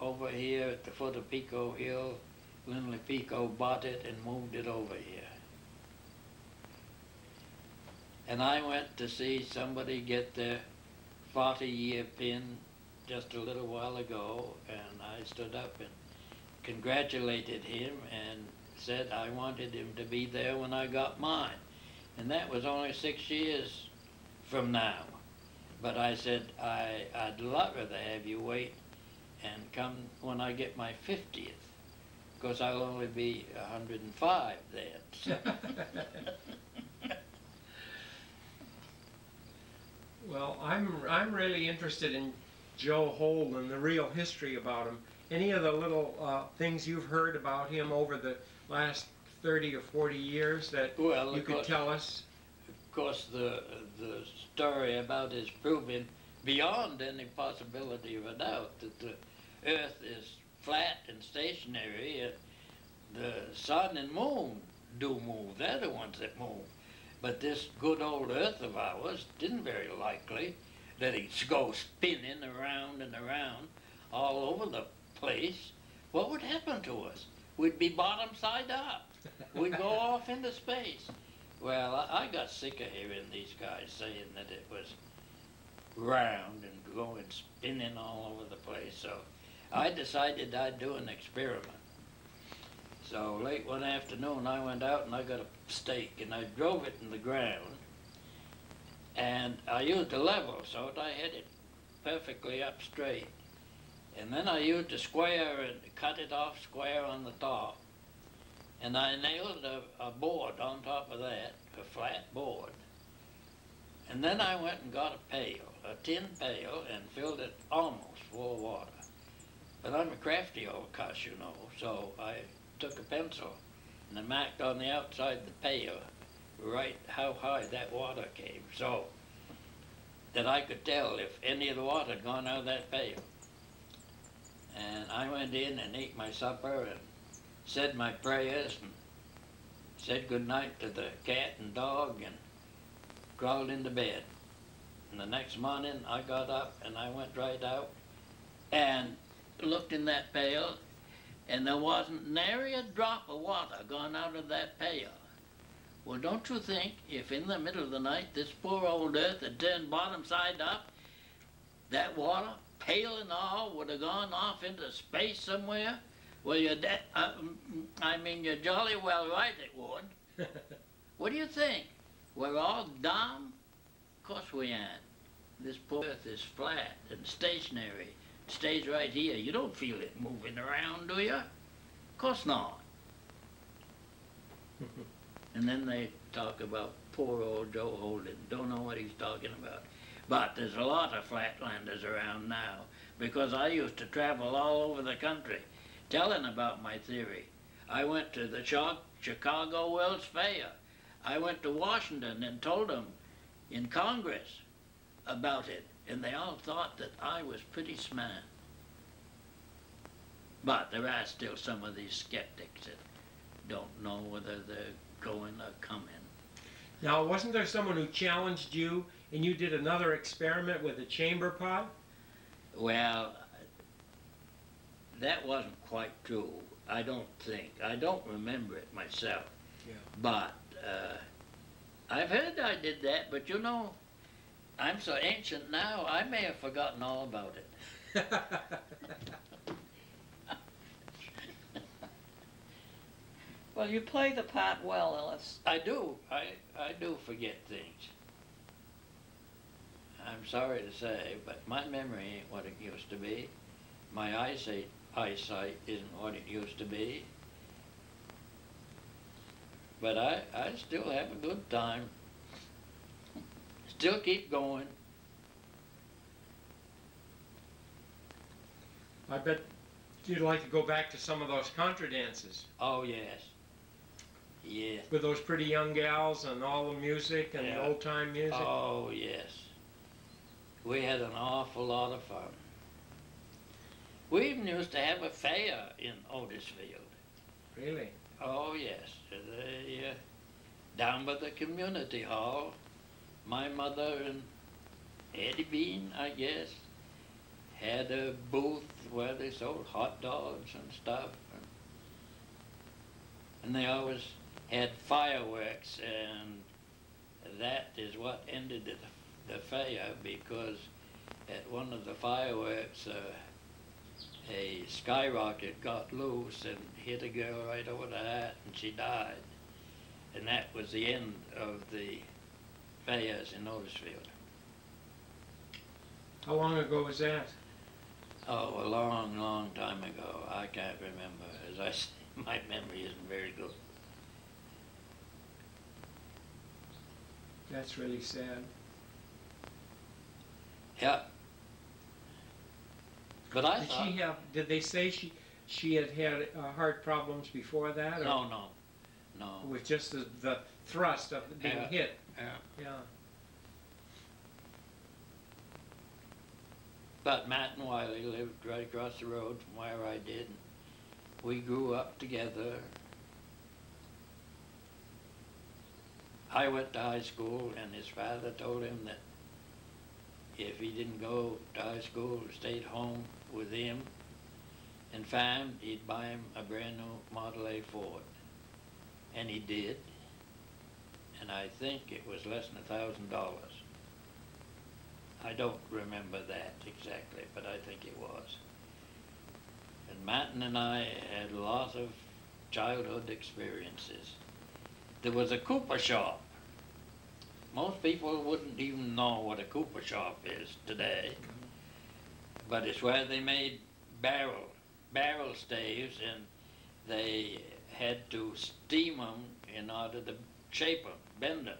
over here at the foot of Pico Hill. Lindley Pico bought it and moved it over here. And I went to see somebody get their 40-year pin just a little while ago, and I stood up and congratulated him and said I wanted him to be there when I got mine. And that was only six years from now. But I said, I, I'd lot rather have you wait and come when I get my 50th, because I'll only be 105 then. So, Well, I'm, I'm really interested in Joe Holden, the real history about him. Any of the little uh, things you've heard about him over the last 30 or 40 years that well, you could course, tell us? of course, the, the story about is proven beyond any possibility of a doubt that the Earth is flat and stationary. and The sun and moon do move. They're the ones that move. But this good old Earth of ours didn't very likely let it go spinning around and around all over the place. What would happen to us? We'd be bottom side up. We'd go off into space. Well, I, I got sick of hearing these guys saying that it was round and going spinning all over the place. So I decided I'd do an experiment. So late one afternoon, I went out and I got a stake and I drove it in the ground. And I used a level so that I hit it perfectly up straight. And then I used a square and cut it off square on the top. And I nailed a, a board on top of that, a flat board. And then I went and got a pail, a tin pail, and filled it almost full of water. But I'm a crafty old cuss, you know, so I took a pencil and I marked on the outside the pail right how high that water came, so that I could tell if any of the water had gone out of that pail. And I went in and ate my supper and said my prayers and said good night to the cat and dog and crawled into bed. And the next morning I got up and I went right out and looked in that pail and there wasn't nary a drop of water gone out of that pail. Well, don't you think if in the middle of the night this poor old earth had turned bottom side up, that water, pail and all, would have gone off into space somewhere? Well, you're de- uh, I mean, you're jolly well right it would. What do you think? We're all dumb? Of course we ain't. This poor earth is flat and stationary. It stays right here. You don't feel it moving around, do you? Of course not. and then they talk about poor old Joe Holden. Don't know what he's talking about. But there's a lot of flatlanders around now because I used to travel all over the country telling about my theory. I went to the Chi- Chicago World's Fair. I went to Washington and told them in Congress about it, and they all thought that I was pretty smart. But there are still some of these skeptics that don't know whether they're going or coming. Now, wasn't there someone who challenged you and you did another experiment with a chamber pot? Well, that wasn't quite true. I don't think. I don't remember it myself. Yeah. But uh, I've heard I did that, but you know, I'm so ancient now, I may have forgotten all about it. Well, you play the part well, Ellis. I do. I, I do forget things. I'm sorry to say, but my memory ain't what it used to be. My eyesight, eyesight isn't what it used to be. But I, I still have a good time. Still keep going. I bet you'd like to go back to some of those contra dances Oh, yes. Yes. with those pretty young gals and all the music and the old time music. Oh, yes. We had an awful lot of fun. We even used to have a fair in Otisfield. Really? Oh, yes. They, uh, down by the community hall, my mother and Eddie Bean, I guess, had a booth where they sold hot dogs and stuff. And they always had fireworks, and that is what ended the, the fair because at one of the fireworks, uh, a skyrocket got loose and hit a girl right over the head, and she died. And that was the end of the fairs in Otisfield. How long ago was that? Oh, a long, long time ago. I can't remember. As I say, my memory isn't very good. That's really sad. Yeah. But I Did thought, she have? Did they say she she had had uh, heart problems before that? No, no, no. With just the, the thrust of being Yeah. hit. Yeah. Yeah. But Matt and Wiley lived right across the road from where I did. We grew up together. I went to high school, and his father told him that if he didn't go to high school, stayed home with him and farmed, he'd buy him a brand new Model A Ford. And he did. And I think it was less than a thousand dollars. I don't remember that exactly, but I think it was. And Martin and I had lots of childhood experiences. There was a cooper shop. Most people wouldn't even know what a cooper shop is today. But it's where they made barrel, barrel staves and they had to steam them in order to shape them, bend them.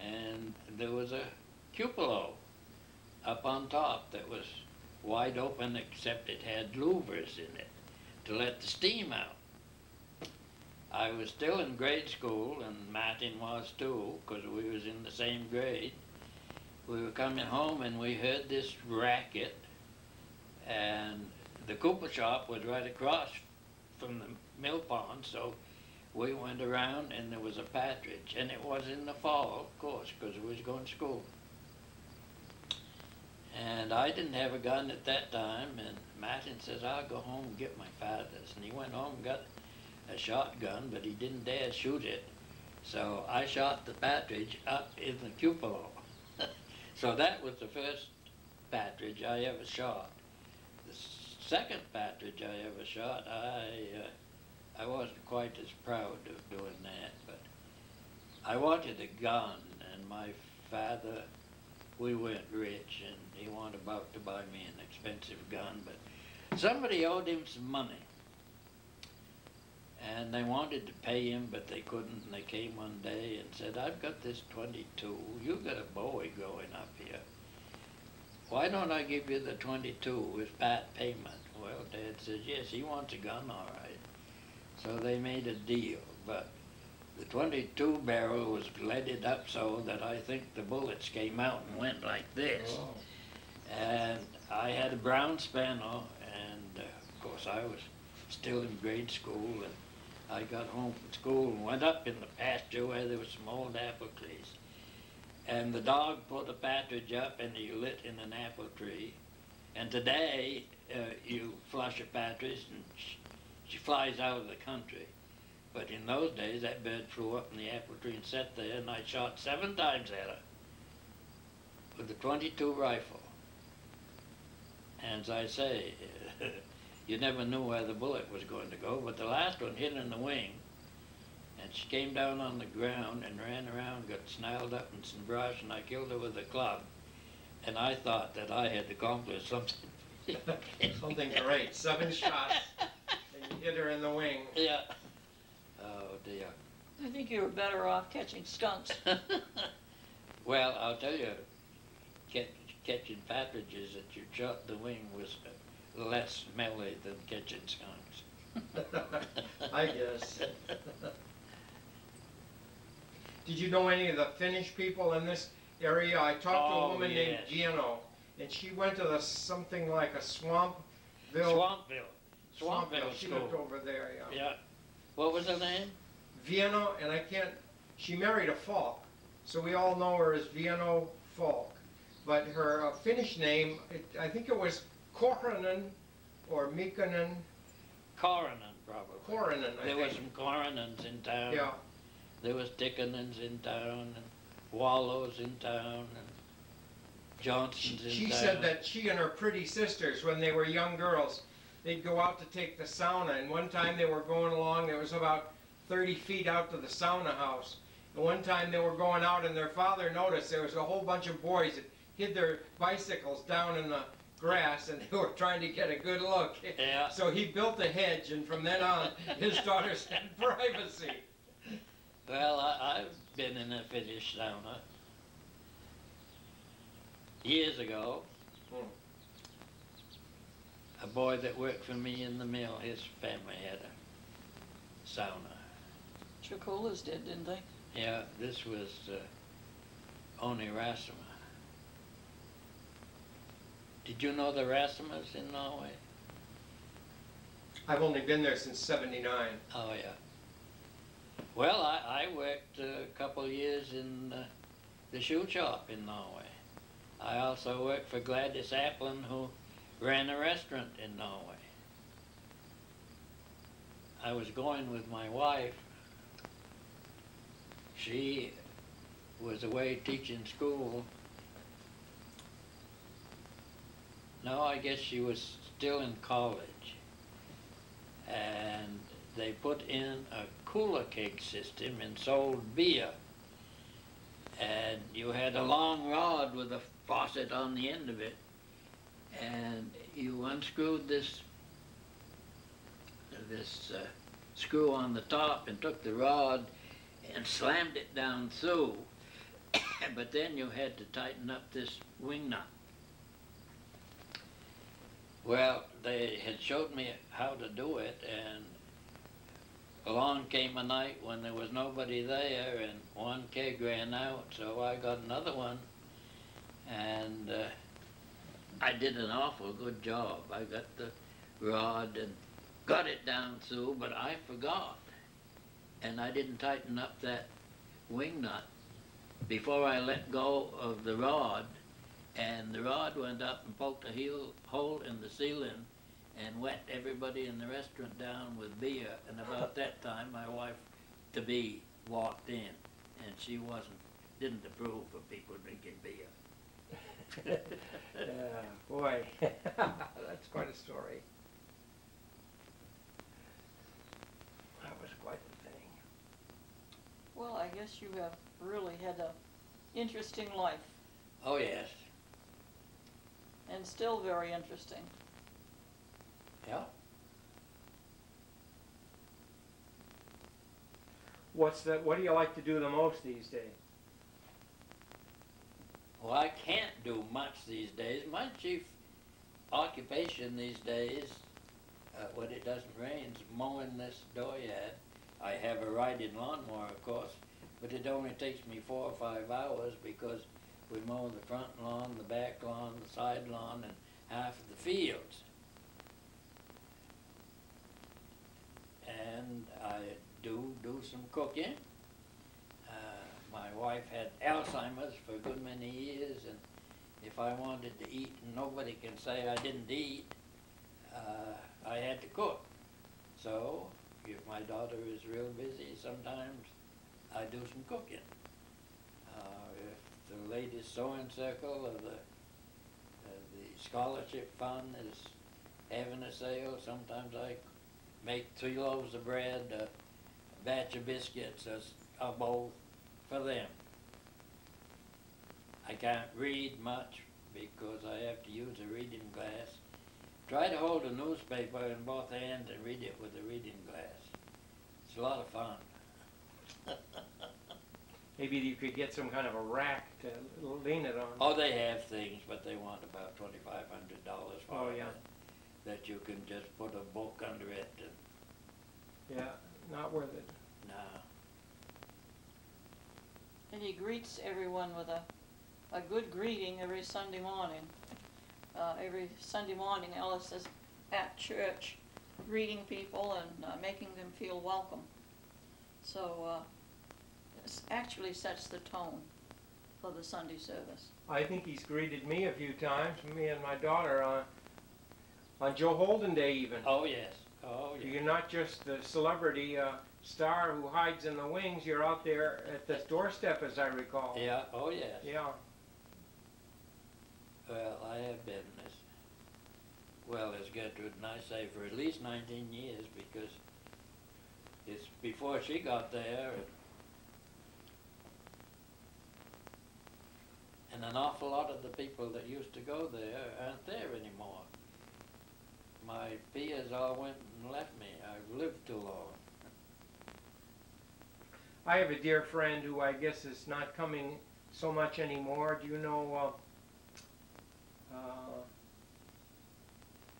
And there was a cupola up on top that was wide open except it had louvers in it to let the steam out. I was still in grade school and Martin was too because we was in the same grade. We were coming home and we heard this racket and the cooper shop was right across from the mill pond so we went around and there was a partridge and it was in the fall of course because we was going to school. And I didn't have a gun at that time, and Martin says, I'll go home and get my father's. And he went home and got a shotgun, but he didn't dare shoot it. So I shot the partridge up in the cupola. so that was the first partridge I ever shot. The second partridge I ever shot, I, uh, I wasn't quite as proud of doing that, but I wanted a gun, and my father we weren't rich and he wanted about to buy me an expensive gun, but somebody owed him some money. And they wanted to pay him, but they couldn't, and they came one day and said, I've got this 22, you've got a Bowie growing up here. Why don't I give you the 22 with part payment? Well, Dad says, yes, he wants a gun, all right. So they made a deal, but the 22 barrel was leaded up so that I think the bullets came out and went like this. Oh. And I had a brown spaniel, and uh, of course I was still in grade school, and I got home from school and went up in the pasture where there was some old apple trees. And the dog put a partridge up and he lit in an apple tree. And today, uh, you flush a partridge and she flies out of the country. But in those days, that bird flew up in the apple tree and sat there, and I shot seven times at her with a 22 rifle. And as I say, you never knew where the bullet was going to go, but the last one hit in the wing, and she came down on the ground and ran around, got snarled up in some brush, and I killed her with a club. And I thought that I had accomplished something. Something great, seven shots, hit her in the wing. Yeah. Oh dear. I think you were better off catching skunks. well, I'll tell you, catch, catching partridges that you shot the wing was less smelly than catching skunks. I guess. Did you know any of the Finnish people in this area? I talked to a Oh, woman named. Gino, and she went to the, something like a Swampville. Swampville. Swampville She lived School. over there, yeah. Yeah. What was her name? Vienna, and I can't, she married a Falk, so we all know her as Vienna Falk. But her uh, Finnish name, it, I think it was Korhonen or Mikanen, Coronan, probably. Korhonen, I There were think. some Coronans in town. Yeah, There was Dickenens in town, and Wallows in town, and Johnsons in she town. said that she and her pretty sisters, when they were young girls, they'd go out to take the sauna, and one time they were going along, there was about thirty feet out to the sauna house. And one time they were going out and their father noticed there was a whole bunch of boys that hid their bicycles down in the grass and they were trying to get a good look. Yeah. So he built a hedge and from then on, his daughters had privacy. Well, I, I've been in a Finnish sauna years ago. A boy that worked for me in the mill, his family had a sauna. Chicolas did, didn't they? Yeah, this was uh, Oni Rasima. Did you know the Rasimas in Norway? I've only been there since seventy-nine. Oh, yeah. Well, I, I worked a couple of years in uh, the shoe shop in Norway. I also worked for Gladys Applin, who ran a restaurant in Norway. I was going with my wife. She was away teaching school. No, I guess she was still in college. And they put in a cooler cake system and sold beer. And you had a long rod with a faucet on the end of it. And you unscrewed this, this uh, screw on the top and took the rod and slammed it down through. but then you had to tighten up this wing nut. Well, they had showed me how to do it, and along came a night when there was nobody there, and one keg ran out, so I got another one, and uh, I did an awful good job. I got the rod and got it down through, but I forgot, and I didn't tighten up that wing nut before I let go of the rod, and the rod went up and poked a heel, hole in the ceiling and wet everybody in the restaurant down with beer. And about that time, my wife to be walked in, and she wasn't didn't approve of people drinking beer. Yeah, boy, that's quite a story. That was quite a thing. Well, I guess you have really had a interesting life, oh yes, and still very interesting. yeah. What's the, what do you like to do the most these days? Well, I can't do much these days. My chief occupation these days, uh, when it doesn't rain, is mowing this dooryard. I have a riding lawnmower, of course, but it only takes me four or five hours because we mow the front lawn, the back lawn, the side lawn, and half of the fields. And I do do some cooking. My wife had Alzheimer's for a good many years, and if I wanted to eat and nobody can say I didn't eat, uh, I had to cook. So, if my daughter is real busy, sometimes I do some cooking. Uh, if the latest sewing circle or the, uh, the scholarship fund is having a sale, sometimes I make three loaves of bread, a batch of biscuits, a, a bowl for them. I can't read much because I have to use a reading glass. Try to hold a newspaper in both hands and read it with a reading glass. It's a lot of fun. Maybe you could get some kind of a rack to lean it on. Oh, they have things, but they want about twenty-five hundred dollars for Oh, it. yeah. That you can just put a book under it and, Yeah, not worth it. And he greets everyone with a, a good greeting every Sunday morning. Uh, every Sunday morning, Ellis is at church greeting people and uh, making them feel welcome. So uh, this actually sets the tone for the Sunday service. I think he's greeted me a few times, me and my daughter, on, on Joe Holden Day even. Oh, yes, oh, yeah. You're not just the celebrity uh, star who hides in the wings, you're out there at the doorstep, as I recall. Yeah, oh, yes. Yeah. Well, I have been this, well, as Gertrude and I say, for at least nineteen years, because it's before she got there, and, and an awful lot of the people that used to go there aren't there anymore. My peers all went and left me. I've lived too long. I have a dear friend who I guess is not coming so much anymore. Do you know? Uh, uh,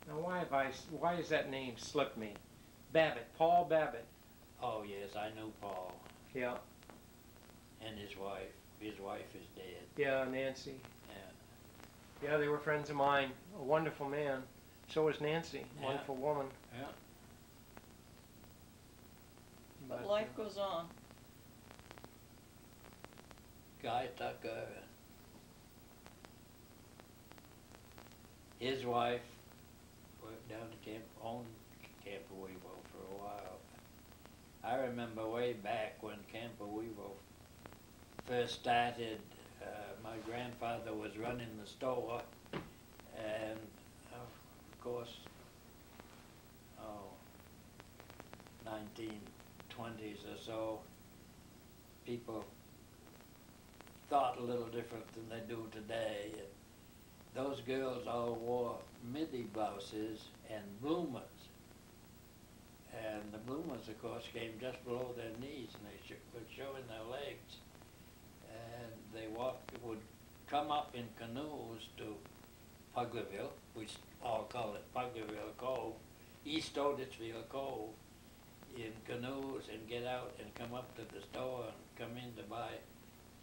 now, why have I? Why has that name slipped me? Babbitt, Paul Babbitt. Oh, yes, I knew Paul Yeah, and his wife. His wife is dead, yeah, Nancy. yeah. Yeah, they were friends of mine. A wonderful man. So was Nancy. Yeah. Wonderful woman. Yeah. But But, life uh, goes on. Guy Tucker. His wife worked down at Camp, owned Camp Weevo for a while. I remember way back when Camp Weevo first started, uh, my grandfather was running the store and of course, oh, nineteen twenties or so, people thought a little different than they do today. And those girls all wore midi blouses and bloomers. And the bloomers, of course, came just below their knees and they were showing their legs. And they walked, would come up in canoes to Puglerville, which all call it Puglerville Cove, East Otisfield Cove, in canoes and get out and come up to the store and come in to buy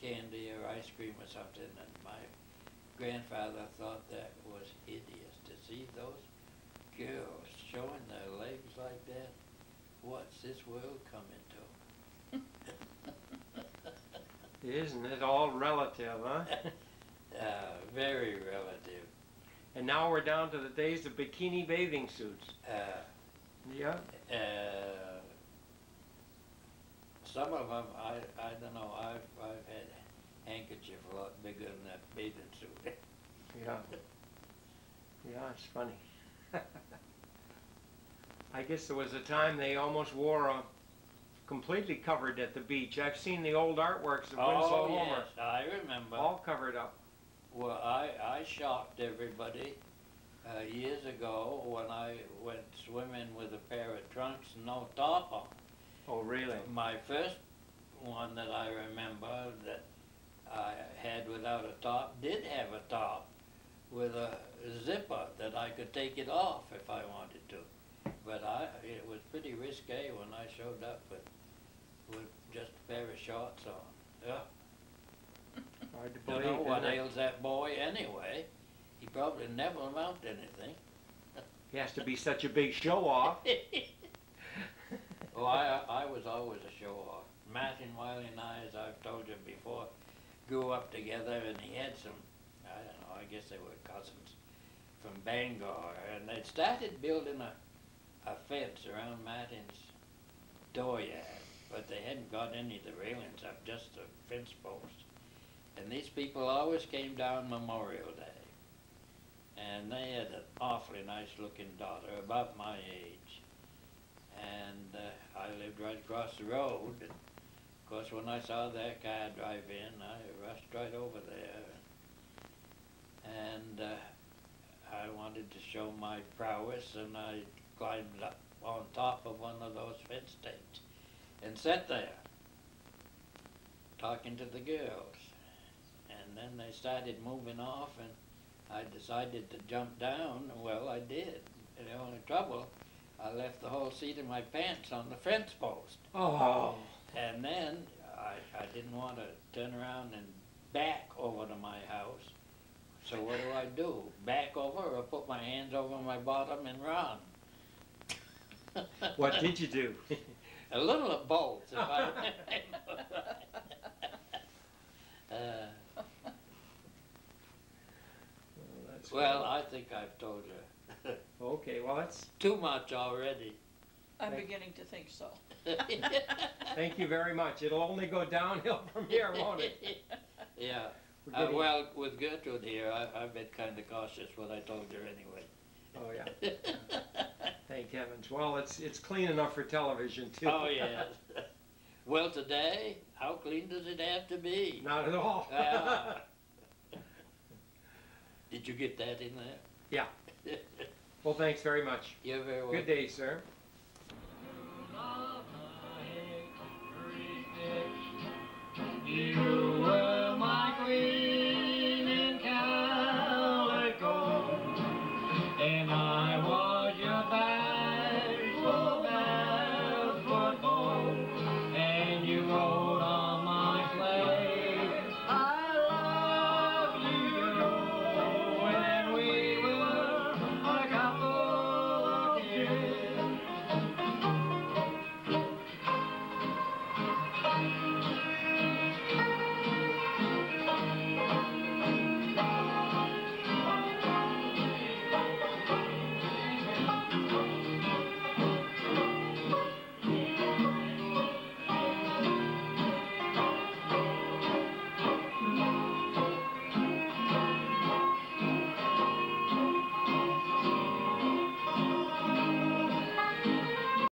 candy or ice cream or something. And my grandfather thought that was hideous to see those girls showing their legs like that. What's this world coming to? Isn't it all relative, huh? Uh, very relative. and now we're down to the days of bikini bathing suits. Uh, Yeah. Uh, some of them, I, I don't know, I've, I've had handkerchief a lot bigger than that bathing suit. Yeah. Yeah, it's funny. I guess there was a time they almost wore a completely covered at the beach. I've seen the old artworks of Winslow Oh, Homer, yes, I remember. all covered up. Well, I, I shocked everybody, uh, years ago when I went swimming with a pair of trunks and no top on. Oh, really? My first one that I remember that I had without a top did have a top with a zipper that I could take it off if I wanted to. But I, it was pretty risque when I showed up with, with just a pair of shorts on. Yeah, Hard to don't believe. know what it? ails that boy anyway. He probably never amount to anything. He has to be such a big show off. Well, I, I was always a show off. Martin Wiley and I, as I've told you before, grew up together and he had some, I don't know, I guess they were cousins from Bangor. And they'd started building a, a fence around Martin's dooryard, but they hadn't got any of the railings up, just a fence post. And these people always came down Memorial Day. And they had an awfully nice looking daughter, about my age and uh, I lived right across the road. And of course, when I saw their car drive in, I rushed right over there, and uh, I wanted to show my prowess, and I climbed up on top of one of those fence stakes and sat there talking to the girls. And then they started moving off, and I decided to jump down. Well, I did. The only trouble, I left the whole seat of my pants on the fence post. Oh. And then I, I didn't want to turn around and back over to my house. So what do I do? Back over or put my hands over my bottom and run? What did you do? A little of both, if I uh, that's Well, I think I've told you Okay, well, that's, too much already. I'm Thank- beginning to think so. thank you very much. It'll only go downhill from here, won't it? Yeah. We're Uh, getting- well, with Gertrude here, I, I've been kind of cautious what I told her anyway. Oh, yeah. Thank heavens. Well, it's, it's clean enough for television, too. oh, yes. well, today, how clean does it have to be? Not at all. Ah. Did you get that in there? Yeah. Well, thanks very much. You're very welcome. Good day, sir. You were my queen in calico, and I